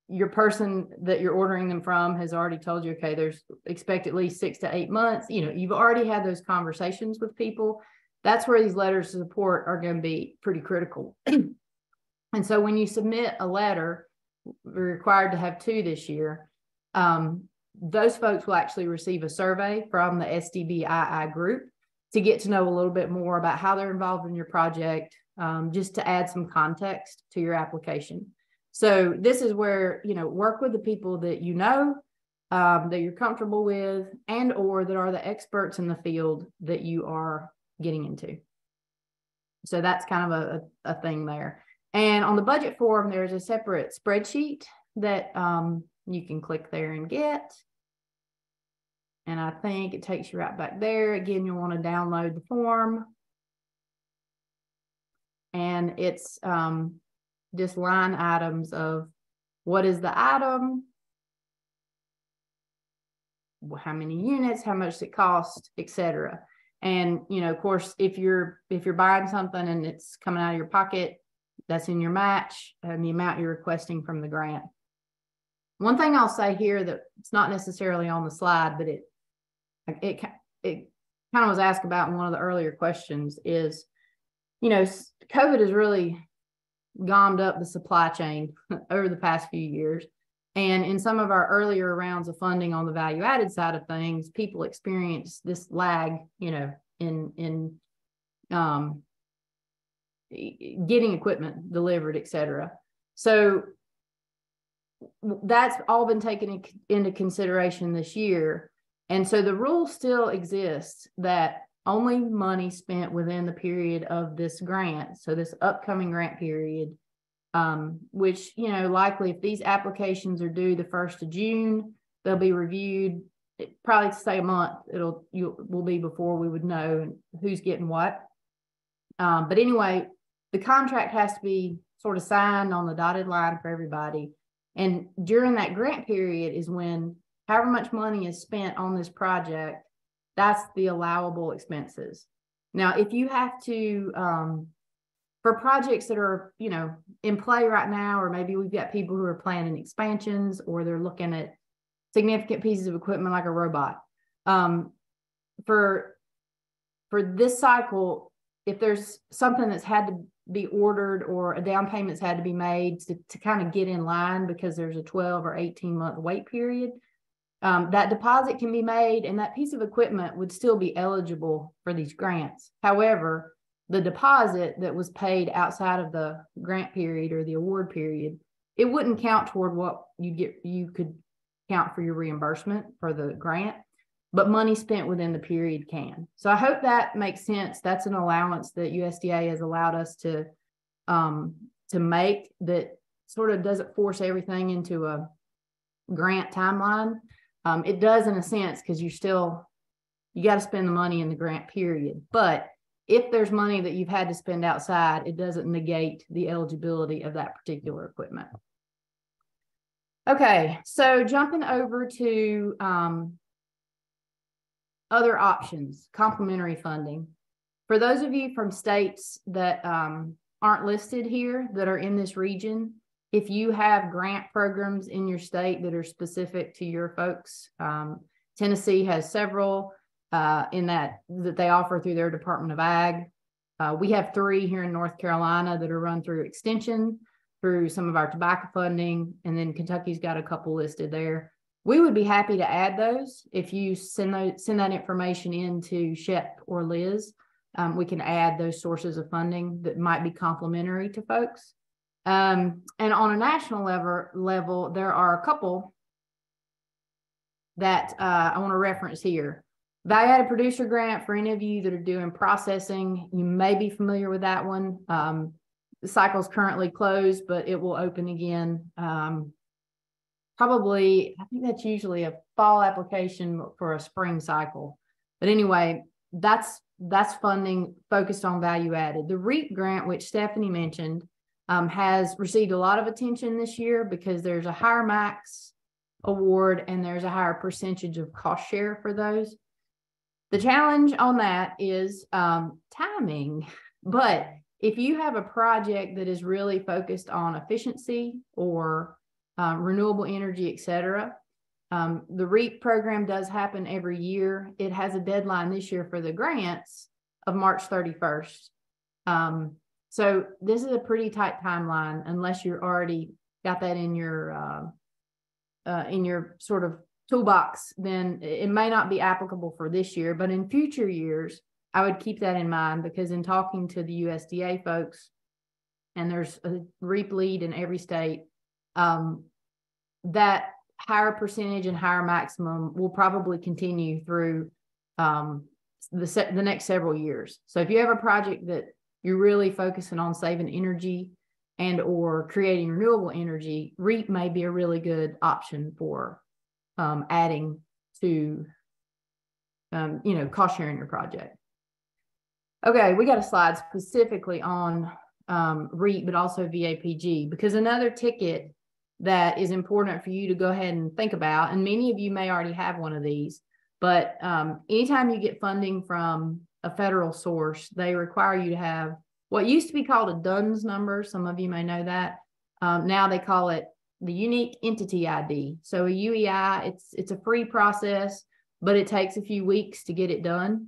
your person that you're ordering them from has already told you, okay, there's expect at least six to eight months. You know, you've already had those conversations with people. That's where these letters of support are going to be pretty critical. (clears throat) and so when you submit a letter, we're required to have two this year. Um, those folks will actually receive a survey from the SDBII group to get to know a little bit more about how they're involved in your project, um, just to add some context to your application. So this is where, you know, work with the people that you know, um, that you're comfortable with, and or that are the experts in the field that you are getting into. So that's kind of a, a thing there. And on the budget form, there's a separate spreadsheet that um, you can click there and get. And I think it takes you right back there. Again, you'll want to download the form. And it's um, just line items of what is the item, how many units, how much it costs, etc. And you know, of course, if you're if you're buying something and it's coming out of your pocket, that's in your match and the amount you're requesting from the grant. One thing I'll say here that it's not necessarily on the slide, but it it it kind of was asked about in one of the earlier questions is, you know, COVID has really gommed up the supply chain (laughs) over the past few years. And in some of our earlier rounds of funding on the value added side of things, people experience this lag, you know, in in um, getting equipment delivered, et cetera. So that's all been taken in, into consideration this year. And so the rule still exists that only money spent within the period of this grant, so this upcoming grant period, um, which, you know, likely if these applications are due the 1st of June, they'll be reviewed it probably to say a month, it'll, you will be before we would know who's getting what. Um, but anyway, the contract has to be sort of signed on the dotted line for everybody. And during that grant period is when however much money is spent on this project, that's the allowable expenses. Now, if you have to, um, for projects that are, you know, in play right now, or maybe we've got people who are planning expansions or they're looking at significant pieces of equipment like a robot. Um, for for this cycle, if there's something that's had to be ordered or a down payment's had to be made to, to kind of get in line because there's a 12 or 18 month wait period, um, that deposit can be made and that piece of equipment would still be eligible for these grants. However, the deposit that was paid outside of the grant period or the award period, it wouldn't count toward what you get you could count for your reimbursement for the grant, but money spent within the period can. So I hope that makes sense. That's an allowance that USDA has allowed us to um, to make that sort of doesn't force everything into a grant timeline. Um, it does in a sense because you still you got to spend the money in the grant period. But if there's money that you've had to spend outside, it doesn't negate the eligibility of that particular equipment. Okay, so jumping over to um, other options, complementary funding. For those of you from states that um, aren't listed here that are in this region, if you have grant programs in your state that are specific to your folks, um, Tennessee has several uh, in that that they offer through their Department of Ag. Uh, we have three here in North Carolina that are run through extension, through some of our tobacco funding, and then Kentucky's got a couple listed there. We would be happy to add those if you send those, send that information in to Shep or Liz. Um, we can add those sources of funding that might be complementary to folks. Um, and on a national level, level, there are a couple that uh, I want to reference here. Value added producer grant for any of you that are doing processing, you may be familiar with that one. Um, the cycle is currently closed, but it will open again. Um, probably, I think that's usually a fall application for a spring cycle. But anyway, that's that's funding focused on value added. The REAP grant, which Stephanie mentioned, um, has received a lot of attention this year because there's a higher max award and there's a higher percentage of cost share for those. The challenge on that is um, timing, (laughs) but if you have a project that is really focused on efficiency or um, renewable energy, et cetera, um, the REAP program does happen every year. It has a deadline this year for the grants of March 31st. Um, so this is a pretty tight timeline unless you're already got that in your uh, uh, in your sort of toolbox. Then it may not be applicable for this year, but in future years, I would keep that in mind because in talking to the USDA folks, and there's a REAP lead in every state, um, that higher percentage and higher maximum will probably continue through um, the, the next several years. So if you have a project that you're really focusing on saving energy and or creating renewable energy, REAP may be a really good option for um, adding to, um, you know, cost sharing your project. Okay, we got a slide specifically on um, REAP, but also VAPG, because another ticket that is important for you to go ahead and think about, and many of you may already have one of these, but um, anytime you get funding from a federal source, they require you to have what used to be called a DUNS number. Some of you may know that. Um, now they call it the unique entity ID. So a UEI, it's it's a free process, but it takes a few weeks to get it done.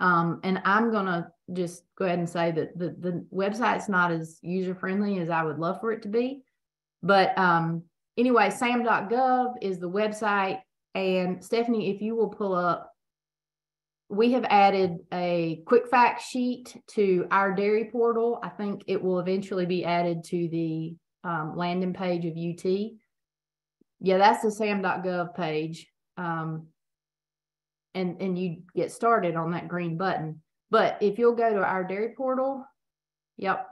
Um, and I'm gonna just go ahead and say that the the website's not as user friendly as I would love for it to be. But um, anyway, sam.gov is the website. And Stephanie, if you will pull up we have added a quick fact sheet to our dairy portal. I think it will eventually be added to the um, landing page of UT. Yeah, that's the sam.gov page. Um, and, and you get started on that green button. But if you'll go to our dairy portal, yep.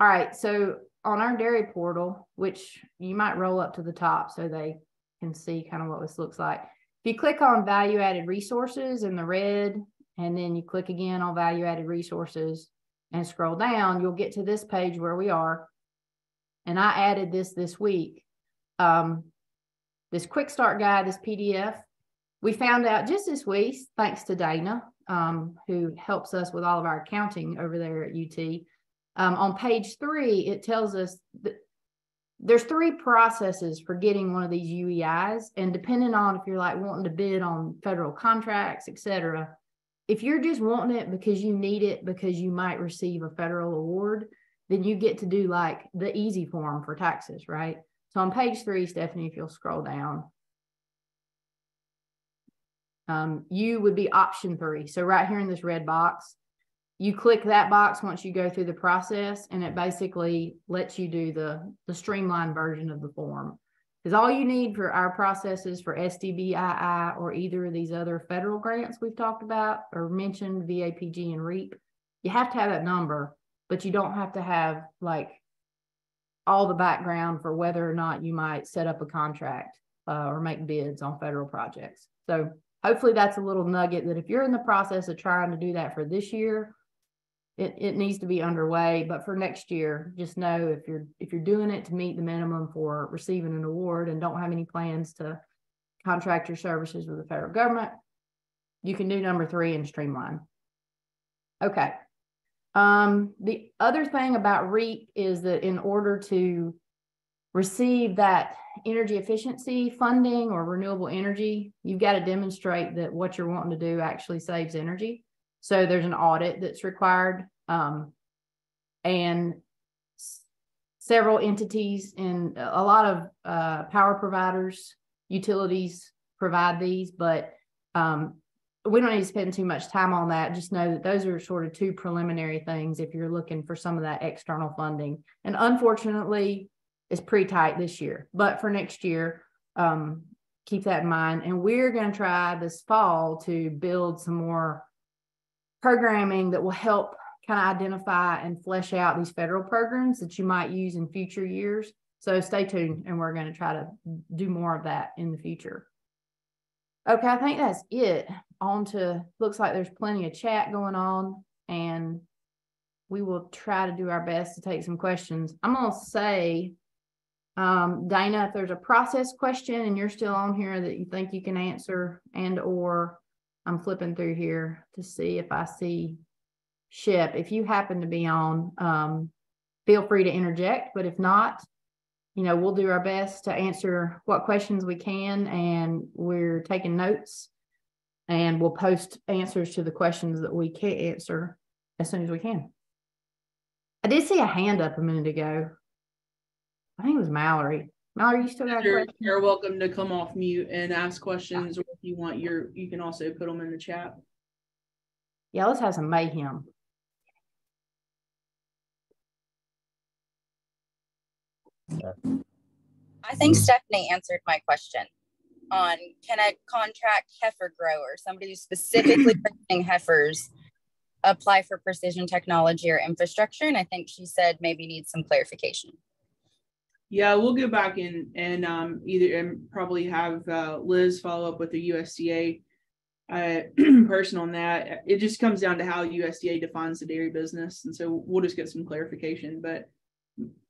All right, so on our dairy portal, which you might roll up to the top so they can see kind of what this looks like If you click on value added resources in the red, and then you click again on value added resources and scroll down, you'll get to this page where we are. And I added this this week. Um, this quick start guide, this PDF, we found out just this week, thanks to Dana, um, who helps us with all of our accounting over there at UT. Um, on page three, it tells us that there's three processes for getting one of these UEIs. And depending on if you're like wanting to bid on federal contracts, et cetera, if you're just wanting it because you need it because you might receive a federal award, then you get to do like the easy form for taxes, right? So on page three, Stephanie, if you'll scroll down, um, you would be option three. So right here in this red box, you click that box once you go through the process and it basically lets you do the, the streamlined version of the form. Because all you need for our processes for SDBII or either of these other federal grants we've talked about or mentioned, VAPG and REAP, you have to have that number, but you don't have to have like all the background for whether or not you might set up a contract uh, or make bids on federal projects. So hopefully that's a little nugget that if you're in the process of trying to do that for this year, it, it needs to be underway. But for next year, just know if you're if you're doing it to meet the minimum for receiving an award and don't have any plans to contract your services with the federal government, you can do number three and streamline. Okay. Um, the other thing about REAP is that in order to receive that energy efficiency funding or renewable energy, you've got to demonstrate that what you're wanting to do actually saves energy. So there's an audit that's required. Um, and several entities and a lot of uh, power providers, utilities provide these, but um, we don't need to spend too much time on that. Just know that those are sort of two preliminary things if you're looking for some of that external funding. And unfortunately, it's pretty tight this year, but for next year, um, keep that in mind. And we're going to try this fall to build some more programming that will help kind of identify and flesh out these federal programs that you might use in future years. So stay tuned and we're going to try to do more of that in the future. Okay, I think that's it. On to looks like there's plenty of chat going on and we will try to do our best to take some questions. I'm going to say, um, Dana, if there's a process question and you're still on here that you think you can answer and or I'm flipping through here to see if I see Shep. If you happen to be on, um, feel free to interject. But if not, you know, we'll do our best to answer what questions we can, and we're taking notes, and we'll post answers to the questions that we can't answer as soon as we can. I did see a hand up a minute ago. I think it was Mallory. Mallory, you still got
you're, you're welcome to come off mute and ask questions, or if you want, your you can also put them in the chat.
Yeah, let's have some mayhem.
I think Stephanie answered my question on can a contract heifer grower, somebody who's specifically (clears throat) raising heifers, apply for precision technology or infrastructure? And I think she said maybe needs some clarification.
Yeah, we'll go back in and um, either and probably have uh, Liz follow up with the USDA uh, (clears throat) person on that. It just comes down to how USDA defines the dairy business, and so we'll just get some clarification. But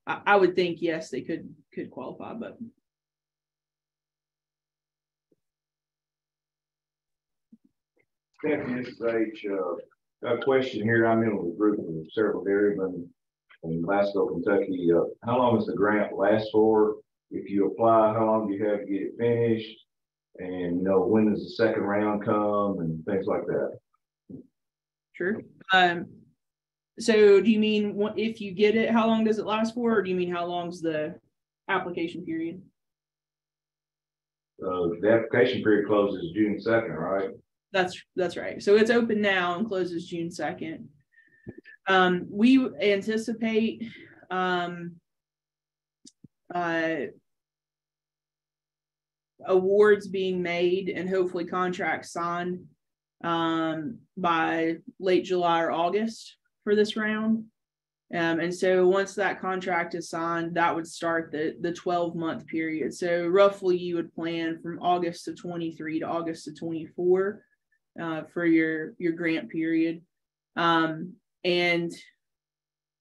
I, I would think yes, they could could qualify, but.
Stephanie, this is H. Uh, a question here. I'm in with a group of several dairymen in Glasgow, Kentucky. Uh, how long does the grant last for? If you apply, how long do you have to get it finished? And you know, when does the second round come and things like that?
Sure. Um, so do you mean what if you get it, how long does it last for, or do you mean how long's the application period?
Uh, the application period closes June second, right?
That's that's right. So it's open now and closes June second. Um, we anticipate um, uh, awards being made and hopefully contracts signed um, by late July or August for this round. Um, and so once that contract is signed, that would start the, the twelve month period. So roughly you would plan from August of twenty-three to August of twenty-four uh, for your, your grant period. Um, and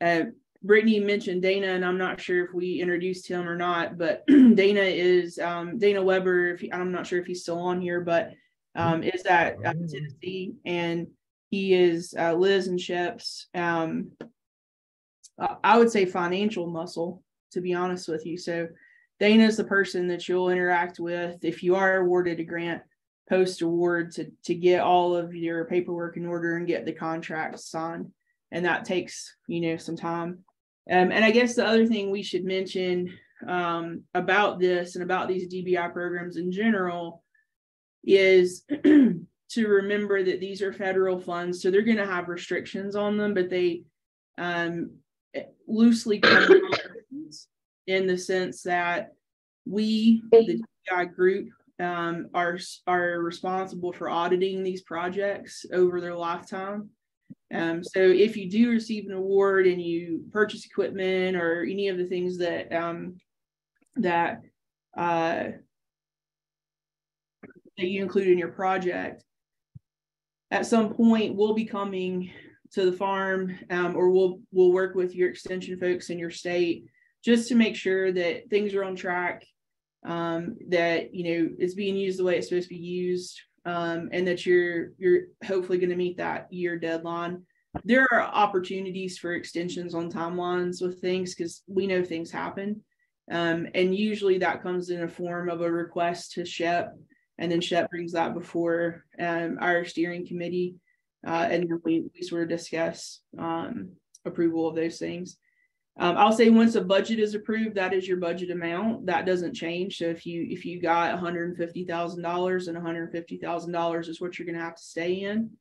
uh, Brittany mentioned Dana, and I'm not sure if we introduced him or not, but (clears throat) Dana is um, Dana Weber. If he, I'm not sure if he's still on here, but um, is at uh, Tennessee, and he is uh, Liz and Shep's. Um, I would say financial muscle, to be honest with you. So Dana is the person that you'll interact with if you are awarded a grant post award to to get all of your paperwork in order and get the contract signed, and that takes you know some time. Um, and I guess the other thing we should mention um, about this and about these DBI programs in general is (clears throat) to remember that these are federal funds, so they're going to have restrictions on them, but they um, loosely in the sense that we, the DBI group, um, are are responsible for auditing these projects over their lifetime. Um, so if you do receive an award and you purchase equipment or any of the things that um, that uh, that you include in your project, at some point we'll be coming to the farm um, or we'll we'll work with your extension folks in your state just to make sure that things are on track um, that you know is being used the way it's supposed to be used um, and that you're you're hopefully going to meet that year deadline there are opportunities for extensions on timelines with things because we know things happen um, and usually that comes in a form of a request to shep and then shep brings that before um, our steering committee uh, and then we, we sort of discuss um, approval of those things. Um, I'll say once a budget is approved, that is your budget amount. That doesn't change. So if you if you got one hundred fifty thousand dollars and one hundred fifty thousand dollars is what you're going to have to stay in.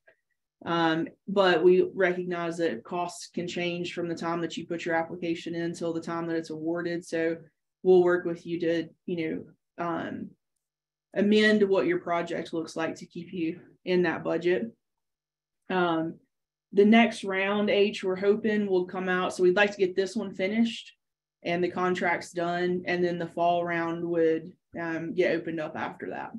Um, but we recognize that costs can change from the time that you put your application in until the time that it's awarded. So we'll work with you to you know um, amend what your project looks like to keep you in that budget. Um, the next round H we're hoping will come out. So we'd like to get this one finished and the contract's done. And then the fall round would um, get opened up after that.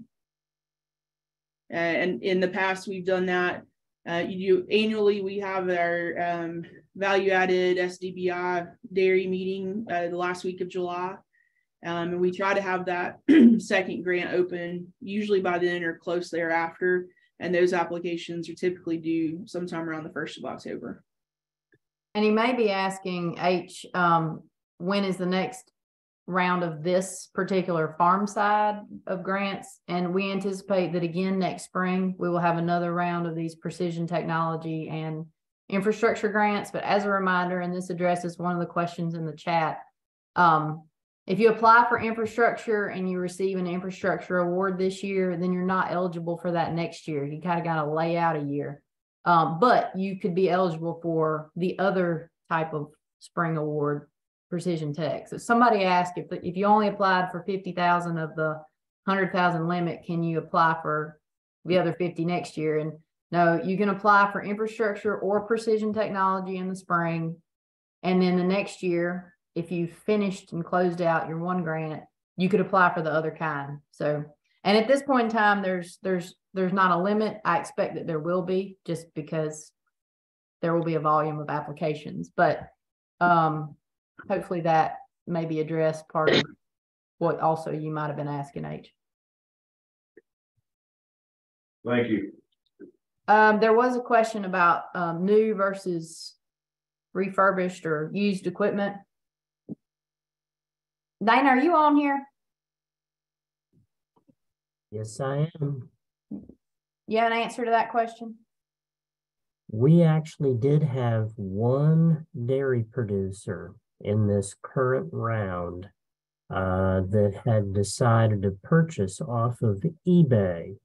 And in the past, we've done that. Uh, you annually, we have our um, value added SDBI dairy meeting uh, the last week of July. Um, and we try to have that (clears throat) second grant open usually by then or close thereafter and those applications are typically due sometime around the first of October.
And he may be asking H, um, when is the next round of this particular farm side of grants? And we anticipate that again next spring, we will have another round of these precision technology and infrastructure grants. But as a reminder, and this addresses one of the questions in the chat, um, if you apply for infrastructure and you receive an infrastructure award this year, then you're not eligible for that next year. You kind of got to lay out a year. Um, but you could be eligible for the other type of spring award, precision tech. So somebody asked if if you only applied for fifty thousand of the hundred thousand limit, can you apply for the other fifty next year? And no, you can apply for infrastructure or precision technology in the spring, and then the next year if you finished and closed out your one grant, you could apply for the other kind. So, and at this point in time, there's there's there's not a limit. I expect that there will be just because there will be a volume of applications, but um, hopefully that maybe address part of what also you might have been asking H.
Thank you.
Um, there was a question about um, new versus refurbished or used equipment. Dana, are you on here?
Yes, I am.
You have an answer to that question?
We actually did have one dairy producer in this current round uh, that had decided to purchase off of eBay.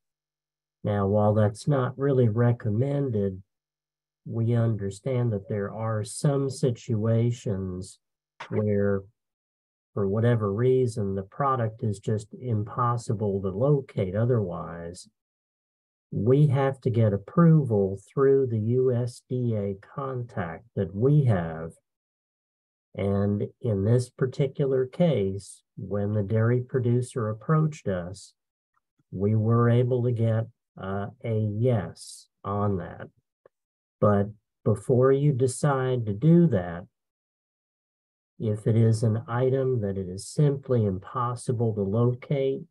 Now, while that's not really recommended, we understand that there are some situations where for whatever reason, the product is just impossible to locate otherwise, we have to get approval through the USDA contact that we have And in this particular case, when the dairy producer approached us, we were able to get uh, a yes on that. But before you decide to do that, if it is an item that it is simply impossible to locate,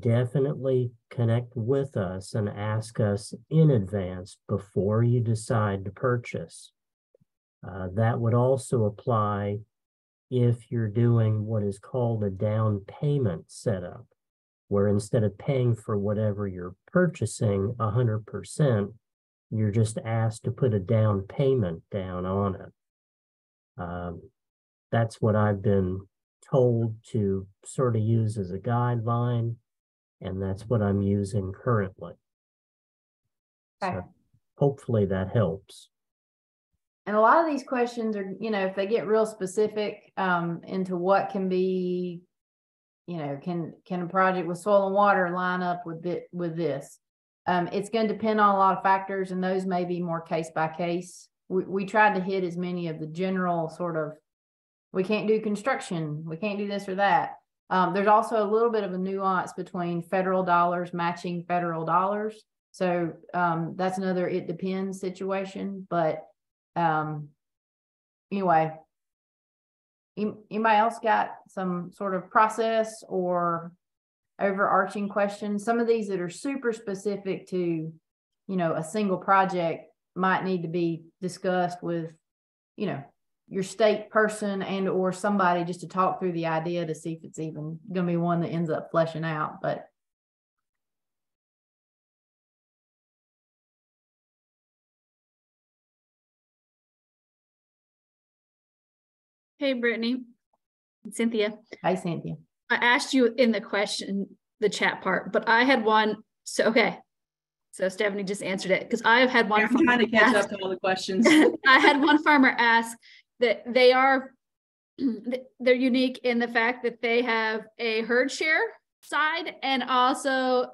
definitely connect with us and ask us in advance before you decide to purchase. Uh, that would also apply if you're doing what is called a down payment setup, where instead of paying for whatever you're purchasing 100%, you're just asked to put a down payment down on it. Um, that's what I've been told to sort of use as a guideline, and that's what I'm using currently.
Okay.
So hopefully that helps.
And a lot of these questions are, you know, if they get real specific um, into what can be, you know, can can a project with soil and water line up with it with this? Um, it's going to depend on a lot of factors, and those may be more case by case. We we tried to hit as many of the general sort of, we can't do construction, we can't do this or that. Um, there's also a little bit of a nuance between federal dollars matching federal dollars. So um, that's another it depends situation, but um, anyway, anybody else got some sort of process or overarching questions? Some of these that are super specific to, you know, a single project might need to be discussed with, you know, your state person and or somebody just to talk through the idea to see if it's even going to be one that ends up fleshing out. But
Hey, Brittany. Cynthia.
Hi, Cynthia.
I asked you in the question, the chat part, but I had one. So, okay. So Stephanie just answered it because I have had one.
I'm trying to catch up to all the questions. (laughs)
I had one farmer ask that they are, (clears throat) they're unique in the fact that they have a herd share side and also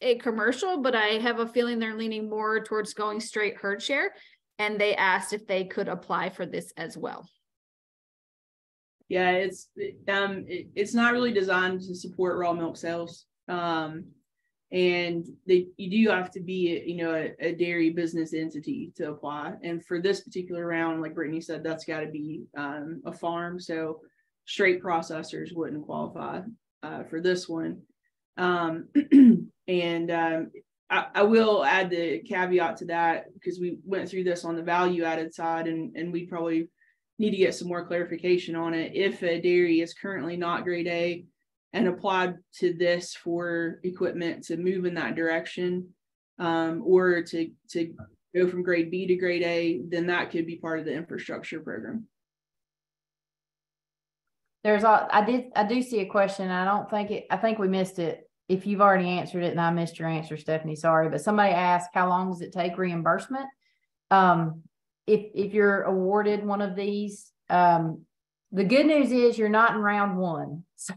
a commercial, but I have a feeling they're leaning more towards going straight herd share. And they asked if they could apply for this as well.
Yeah, it's um it, it's not really designed to support raw milk sales. Um and they you do have to be you know a, a, dairy business entity to apply. And for this particular round like brittany said that's got to be um, a farm. So straight processors wouldn't qualify uh, for this one. Um, (clears throat) and um, I, I, will add the caveat to that because we went through this on the value added side and and we probably need to get some more clarification on it. If a dairy is currently not grade A and applied to this for equipment to move in that direction, um, or to to go from grade B to grade A, then that could be part of the infrastructure program.
There's a, I did, I do see a question. I don't think it, I think we missed it. If you've already answered it and I missed your answer, Stephanie, sorry, but somebody asked, how long does it take reimbursement? Um, if if you're awarded one of these, um, the good news is you're not in round one. (laughs) So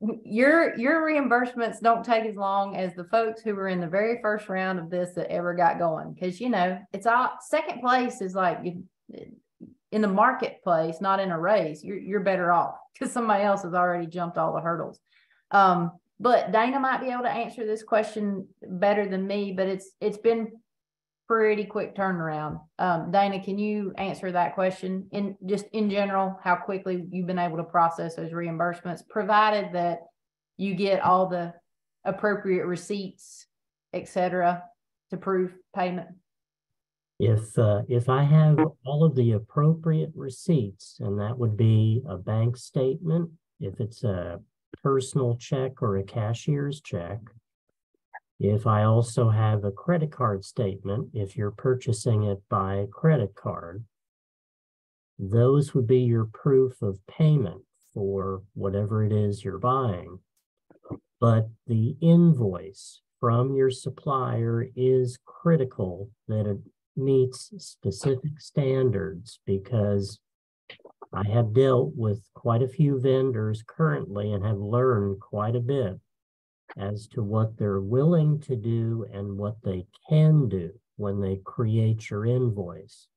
your your reimbursements don't take as long as the folks who were in the very first round of this that ever got going. Because you know, it's all second place is like in the marketplace, not in a race. You're you're better off because somebody else has already jumped all the hurdles. Um, but Dana might be able to answer this question better than me, but it's it's been pretty quick turnaround. Um, Dana, can you answer that question in just in general, how quickly you've been able to process those reimbursements, provided that you get all the appropriate receipts, et cetera, to prove payment?
If uh, if I have all of the appropriate receipts, and that would be a bank statement, if it's a personal check or a cashier's check, if I also have a credit card statement, if you're purchasing it by credit card, those would be your proof of payment for whatever it is you're buying. But the invoice from your supplier is critical that it meets specific standards because I have dealt with quite a few vendors currently and have learned quite a bit as to what they're willing to do and what they can do when they create your invoice.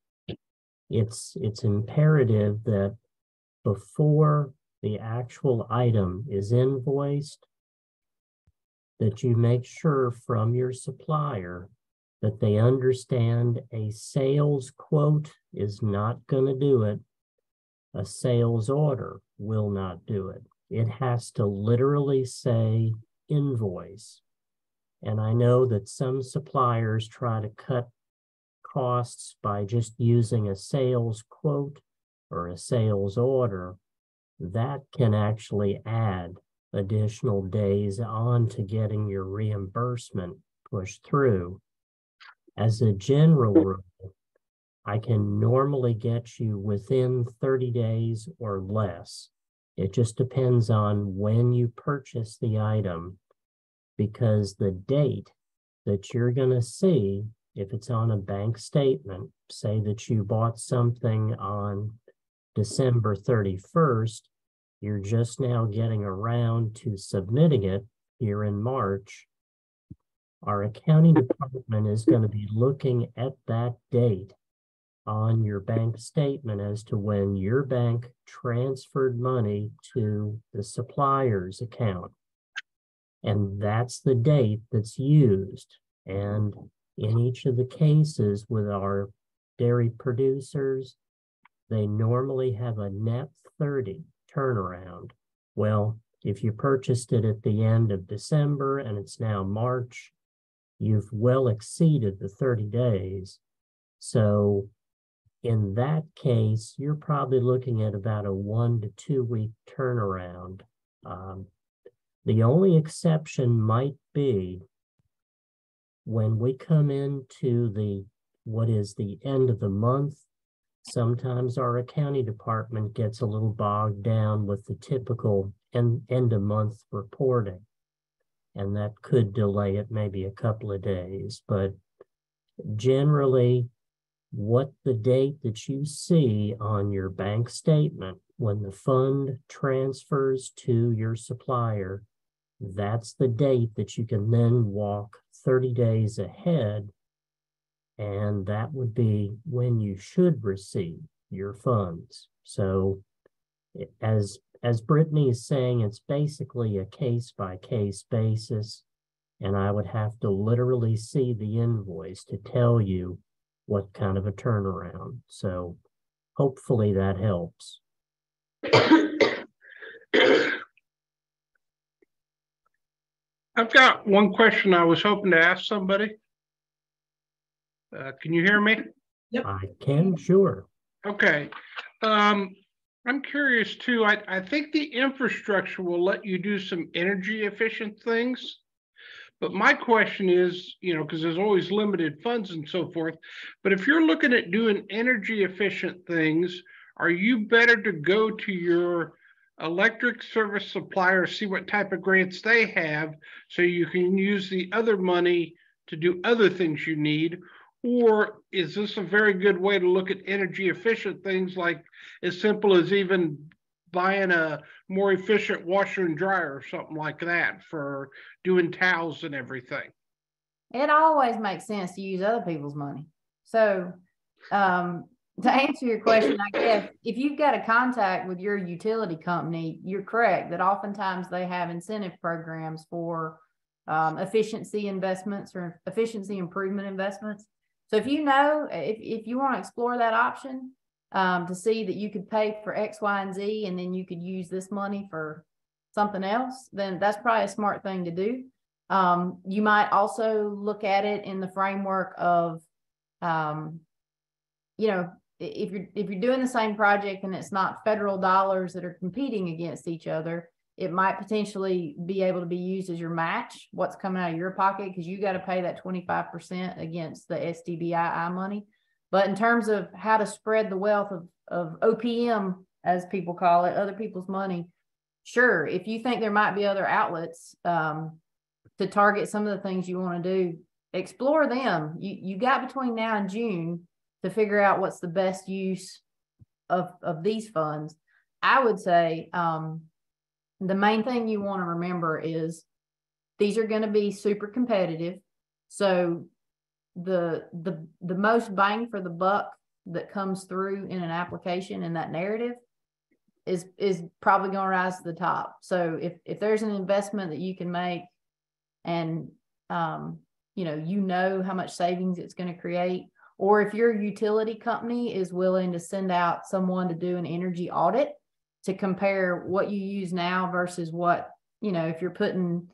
it's it's imperative that before the actual item is invoiced, that you make sure from your supplier that they understand a sales quote is not going to do it. A sales order will not do it. It has to literally say invoice. And I know that some suppliers try to cut costs by just using a sales quote or a sales order. That can actually add additional days on to getting your reimbursement pushed through. As a general hmm. rule, I can normally get you within 30 days or less. It just depends on when you purchase the item because the date that you're going to see, if it's on a bank statement, say that you bought something on December 31st, you're just now getting around to submitting it here in March. Our accounting department is going to be looking at that date on your bank statement as to when your bank transferred money to the supplier's account. And that's the date that's used. And in each of the cases with our dairy producers, they normally have a net 30 turnaround. Well, if you purchased it at the end of December and it's now March, you've well exceeded the 30 days. So in that case, you're probably looking at about a one to two week turnaround. Um, the only exception might be when we come into the what is the end of the month Sometimes our accounting department gets a little bogged down with the typical end, end of month reporting. And that could delay it maybe a couple of days. But generally, what the date that you see on your bank statement when the fund transfers to your supplier, that's the date that you can then walk 30 days ahead and that would be when you should receive your funds. So as as Brittany is saying, it's basically a case by case basis. And I would have to literally see the invoice to tell you what kind of a turnaround. So hopefully that helps.
I've got one question I was hoping to ask somebody. Uh, can you hear me?
Yep. I can, sure.
Okay. Um, I'm curious too. I, I think the infrastructure will let you do some energy efficient things. But my question is, you know, because there's always limited funds and so forth. But if you're looking at doing energy efficient things, are you better to go to your electric service supplier, see what type of grants they have, so you can use the other money to do other things you need? Or is this a very good way to look at energy efficient things like as simple as even buying a more efficient washer and dryer or something like that for doing towels and everything?
It always makes sense to use other people's money. So, um, to answer your question, I guess if you've got a contact with your utility company, you're correct that oftentimes they have incentive programs for um, efficiency investments or efficiency improvement investments. So if you know, if, if you want to explore that option um, to see that you could pay for X, Y, and Z, and then you could use this money for something else, then that's probably a smart thing to do. Um, you might also look at it in the framework of, um, you know, if you're if you're doing the same project and it's not federal dollars that are competing against each other, it might potentially be able to be used as your match, what's coming out of your pocket, because you got to pay that 25% against the SDBII money. But in terms of how to spread the wealth of, of OPM, as people call it, other people's money, sure, if you think there might be other outlets um, to target some of the things you want to do, explore them. You, you got between now and June to figure out what's the best use of, of these funds. I would say, um, the main thing you want to remember is these are going to be super competitive. So the the the most bang for the buck that comes through in an application in that narrative is is probably going to rise to the top. So if if there's an investment that you can make and um, you know, you know how much savings it's going to create, or if your utility company is willing to send out someone to do an energy audit to compare what you use now versus what, you know, if you're putting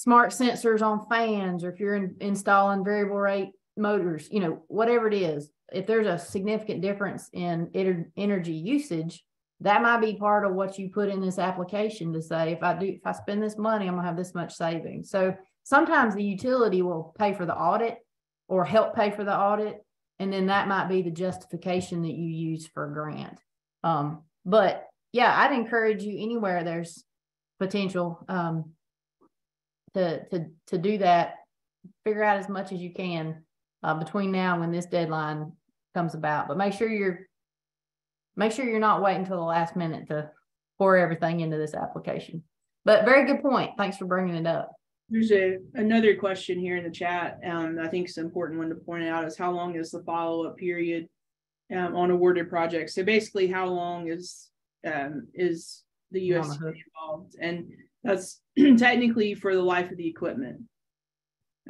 smart sensors on fans or if you're in, installing variable rate motors, you know, whatever it is, if there's a significant difference in energy usage, that might be part of what you put in this application to say, if I do, if I spend this money, I'm gonna have this much savings. So sometimes the utility will pay for the audit or help pay for the audit. And then that might be the justification that you use for a grant. Um, but yeah, I'd encourage you anywhere there's potential um, to, to, to do that, figure out as much as you can uh, between now and when this deadline comes about. But make sure you're make sure you're not waiting until the last minute to pour everything into this application. But very good point. Thanks for bringing it up.
There's a another question here in the chat. Um, I think it's an important one to point out is how long is the follow up period um, on awarded projects? So basically, how long is um, is the USDA involved? And that's (clears throat) technically for the life of the equipment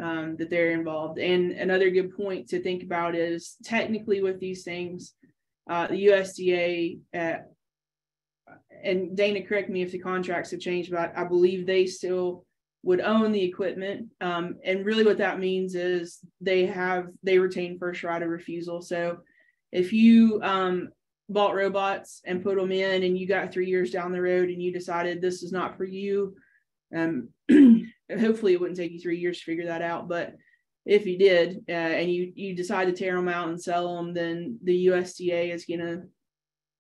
um, that they're involved. And another good point to think about is technically with these things, uh, the USDA, uh, and Dana, correct me if the contracts have changed, but I believe they still would own the equipment. Um, and really what that means is they have, they retain first right of refusal. So if you um, bought robots and put them in and you got three years down the road and you decided this is not for you, um, (clears throat) hopefully it wouldn't take you three years to figure that out. But if you did uh, and you, you decide to tear them out and sell them, then the USDA is going to,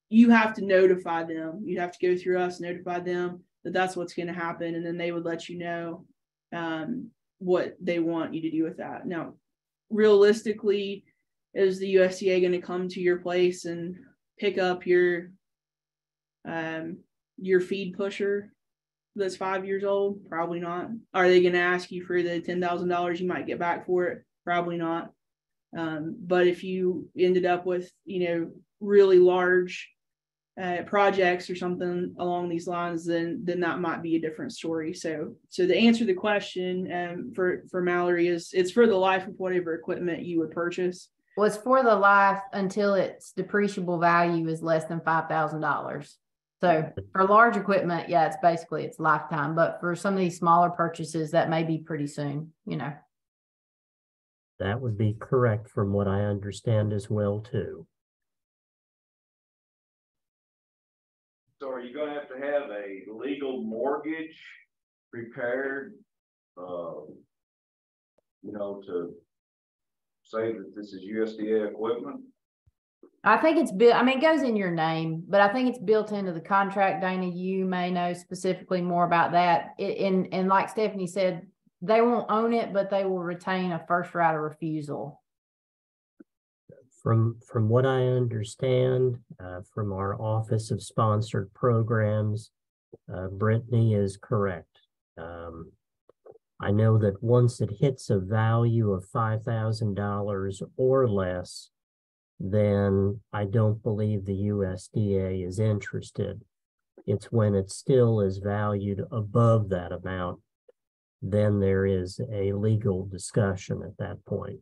you have to notify them. You'd have to go through us, notify them that that's what's going to happen and then they would let you know um, what they want you to do with that now realistically is the usda going to come to your place and pick up your um, your feed pusher that's five years old probably not are they going to ask you for the $10000 you might get back for it probably not um, but if you ended up with you know really large uh, projects or something along these lines, then then that might be a different story. So so to answer to the question um, for for Mallory is it's for the life of whatever equipment you would purchase.
Well, it's for the life until its depreciable value is less than five thousand dollars. So for large equipment, yeah, it's basically it's lifetime. But for some of these smaller purchases, that may be pretty soon. You know.
That would be correct from what I understand as well too.
So are you gonna have to have a legal mortgage prepared, uh, you know, to say that this is USDA equipment?
I think it's built, I mean, it goes in your name, but I think it's built into the contract. Dana, you may know specifically more about that. It, and, and like Stephanie said, they won't own it, but they will retain a first right of refusal.
From, from what I understand, uh, from our Office of Sponsored Programs, uh, Brittany is correct. Um, I know that once it hits a value of $5,000 or less, then I don't believe the USDA is interested. It's when it still is valued above that amount, then there is a legal discussion at that point.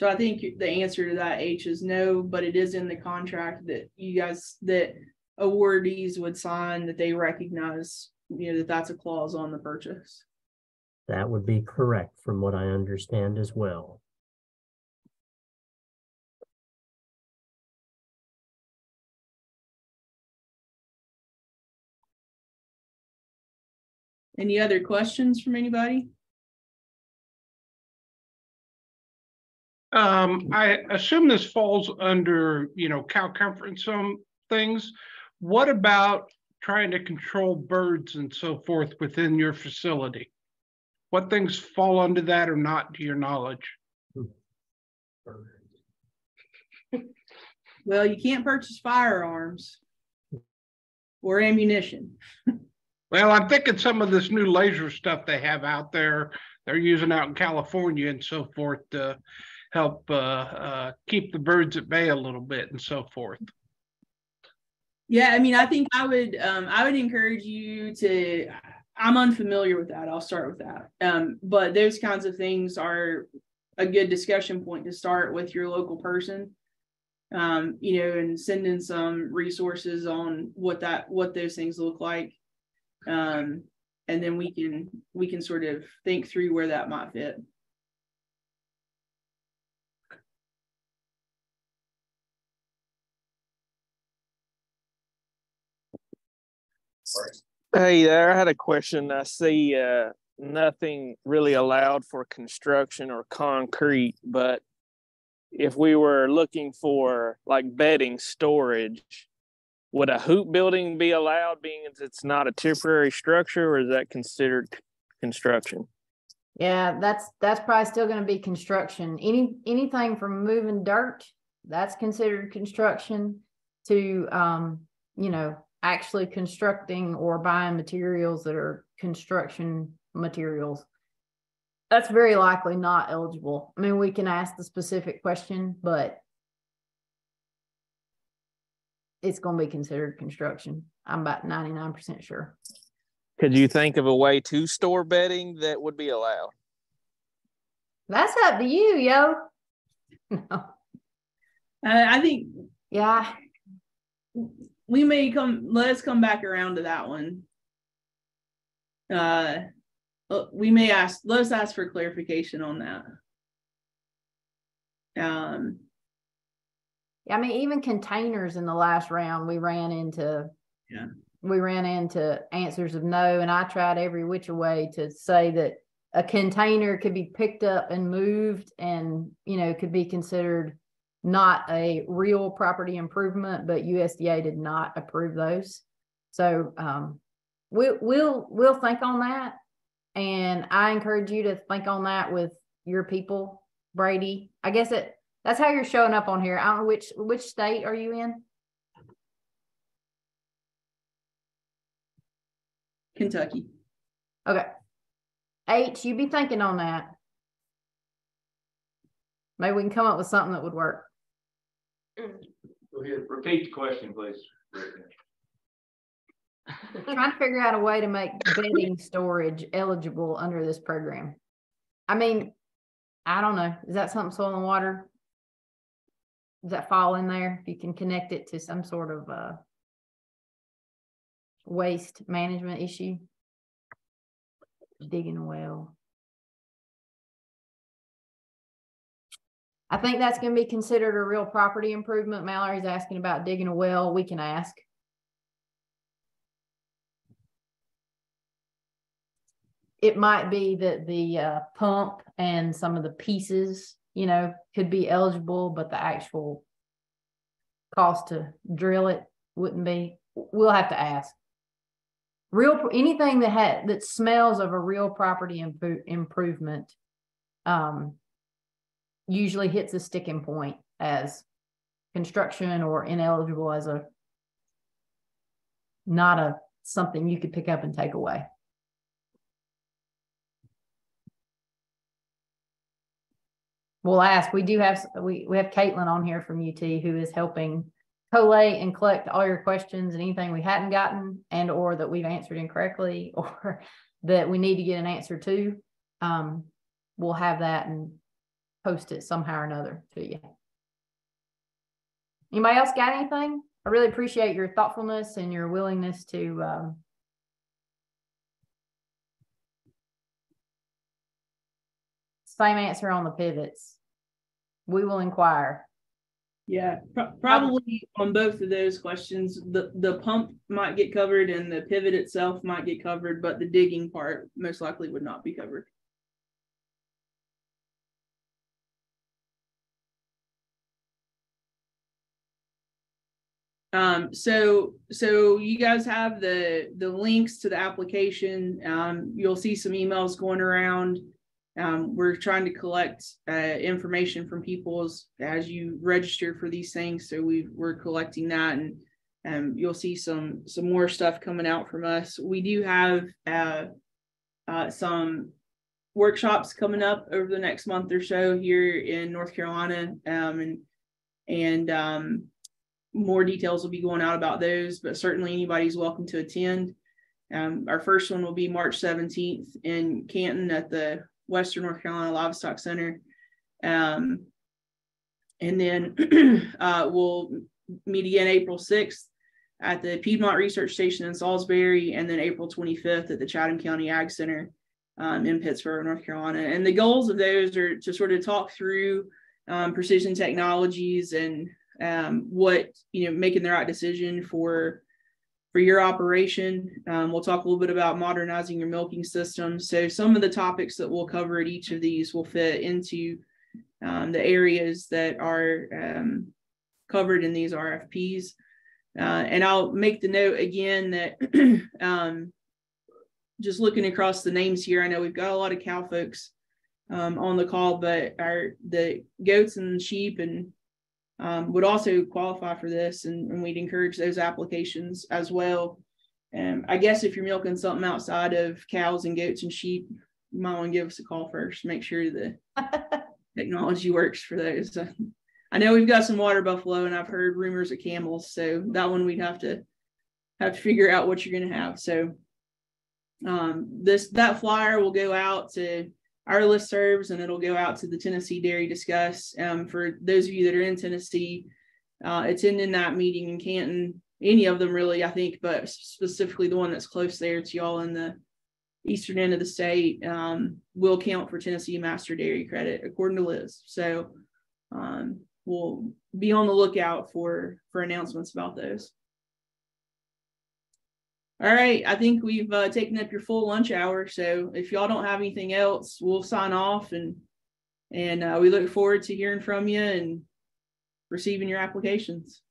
So I think the answer to that H is no, but it is in the contract that you guys that awardees would sign that they recognize, you know, that that's a clause on the purchase.
That would be correct from what I understand as well.
Any other questions from anybody?
Um, I assume this falls under, you know, cow comfort and some things. What about trying to control birds and so forth within your facility? What things fall under that or not to your knowledge? (laughs)
Well, you can't purchase firearms or ammunition. (laughs)
Well, I'm thinking some of this new laser stuff they have out there they're using out in California and so forth to help uh, uh, keep the birds at bay a little bit and so forth.
Yeah, I mean, I think I would um, I would encourage you to. I'm unfamiliar with that. I'll start with that. Um, but those kinds of things are a good discussion point to start with your local person. Um, you know, and send in some resources on what that what those things look like. Um, and then we can we can sort of think through where that might fit.
Hey there, I had a question. I see uh, nothing really allowed for construction or concrete, but if we were looking for like bedding storage, would a hoop building be allowed being it's not a temporary structure or is that considered construction?
Yeah, that's, that's probably still gonna be construction. Any, anything from moving dirt, that's considered construction to, um, you know, actually constructing or buying materials that are construction materials. That's very likely not eligible. I mean, we can ask the specific question, but it's gonna be considered construction. I'm about ninety-nine percent sure.
Could you think of a way to store bedding that would be allowed?
That's up to you, yo. (laughs) No,
Uh, I think
yeah,
we may come. Let's come back around to that one. Uh, uh, we may ask. Let's ask for clarification on that. Um, yeah,
I mean, even containers in the last round, we ran into.
Yeah.
We ran into answers of no, and I tried every which way to say that a container could be picked up and moved and, you know, could be considered not a real property improvement, but USDA did not approve those. So, um, we'll, we'll, we'll think on that. And I encourage you to think on that with your people, Brady. I guess it, that's how you're showing up on here. I don't know which, which state are you in?
Kentucky.
Okay. H, you be thinking on that. Maybe we can come up with something that would work.
Go ahead, repeat the question, please.
Trying to figure out a way to make bedding storage eligible under this program. I mean, I don't know. Is that something soil and water? Does that fall in there? If you can connect it to some sort of uh waste management issue? Digging a well. I think that's gonna be considered a real property improvement. Mallory's asking about digging a well. We can ask. It might be that the uh, pump and some of the pieces, you know, could be eligible, but the actual cost to drill it wouldn't be. We'll have to ask. Real, anything that had, that smells of a real property impo- improvement, um, usually hits a sticking point as construction or ineligible as a not a something you could pick up and take away. We'll ask. We do have we we have Caitlin on here from UT who is helping collate and collect all your questions and anything we hadn't gotten and or that we've answered incorrectly (laughs) or that we need to get an answer to. Um, we'll have that and post it somehow or another to you. Anybody else got anything? I really appreciate your thoughtfulness and your willingness to um, same answer on the pivots. We will inquire.
Yeah, pro- probably on both of those questions, the, the pump might get covered and the pivot itself might get covered, but the digging part most likely would not be covered. Um, so, so you guys have the, the links to the application. Um, you'll see some emails going around. Um, we're trying to collect uh, information from people as, you register for these things. So we we're collecting that, and um, you'll see some some more stuff coming out from us. We do have uh, uh, some workshops coming up over the next month or so here in North Carolina. Um, and and um, more details will be going out about those, but certainly anybody's welcome to attend. Um, our first one will be March 17th in Canton at the Western North Carolina Livestock Center. Um, and then (clears throat) uh, we'll meet again April 6th at the Piedmont Research Station in Salisbury, and then April 25th at the Chatham County Ag Center um, in Pittsboro, North Carolina. And the goals of those are to sort of talk through um, precision technologies and um, what you know making the right decision for for your operation. Um, we'll talk a little bit about modernizing your milking system. So some of the topics that we'll cover at each of these will fit into um, the areas that are um, covered in these RFPs. Uh, and I'll make the note again that (clears throat) um, just looking across the names here, I know we've got a lot of cow folks um, on the call, but our the goats and sheep and um, would also qualify for this, and, and, we'd encourage those applications as well. And I guess if you're milking something outside of cows and goats and sheep, you might want to give us a call first. Make sure the (laughs) technology works for those. I know we've got some water buffalo, and I've heard rumors of camels, so that one we'd have to have to figure out what you're going to have. So um, this that flyer will go out to our list serves and it'll go out to the Tennessee Dairy Discuss. Um, for those of you that are in Tennessee, uh, attending that meeting in Canton, any of them really, I think, but specifically the one that's close there to y'all in the eastern end of the state um, will count for Tennessee Master Dairy Credit, according to Liz. So um, we'll be on the lookout for for announcements about those. All right, I think we've uh, taken up your full lunch hour. So if y'all don't have anything else, we'll sign off and and uh, we look forward to hearing from you and receiving your applications.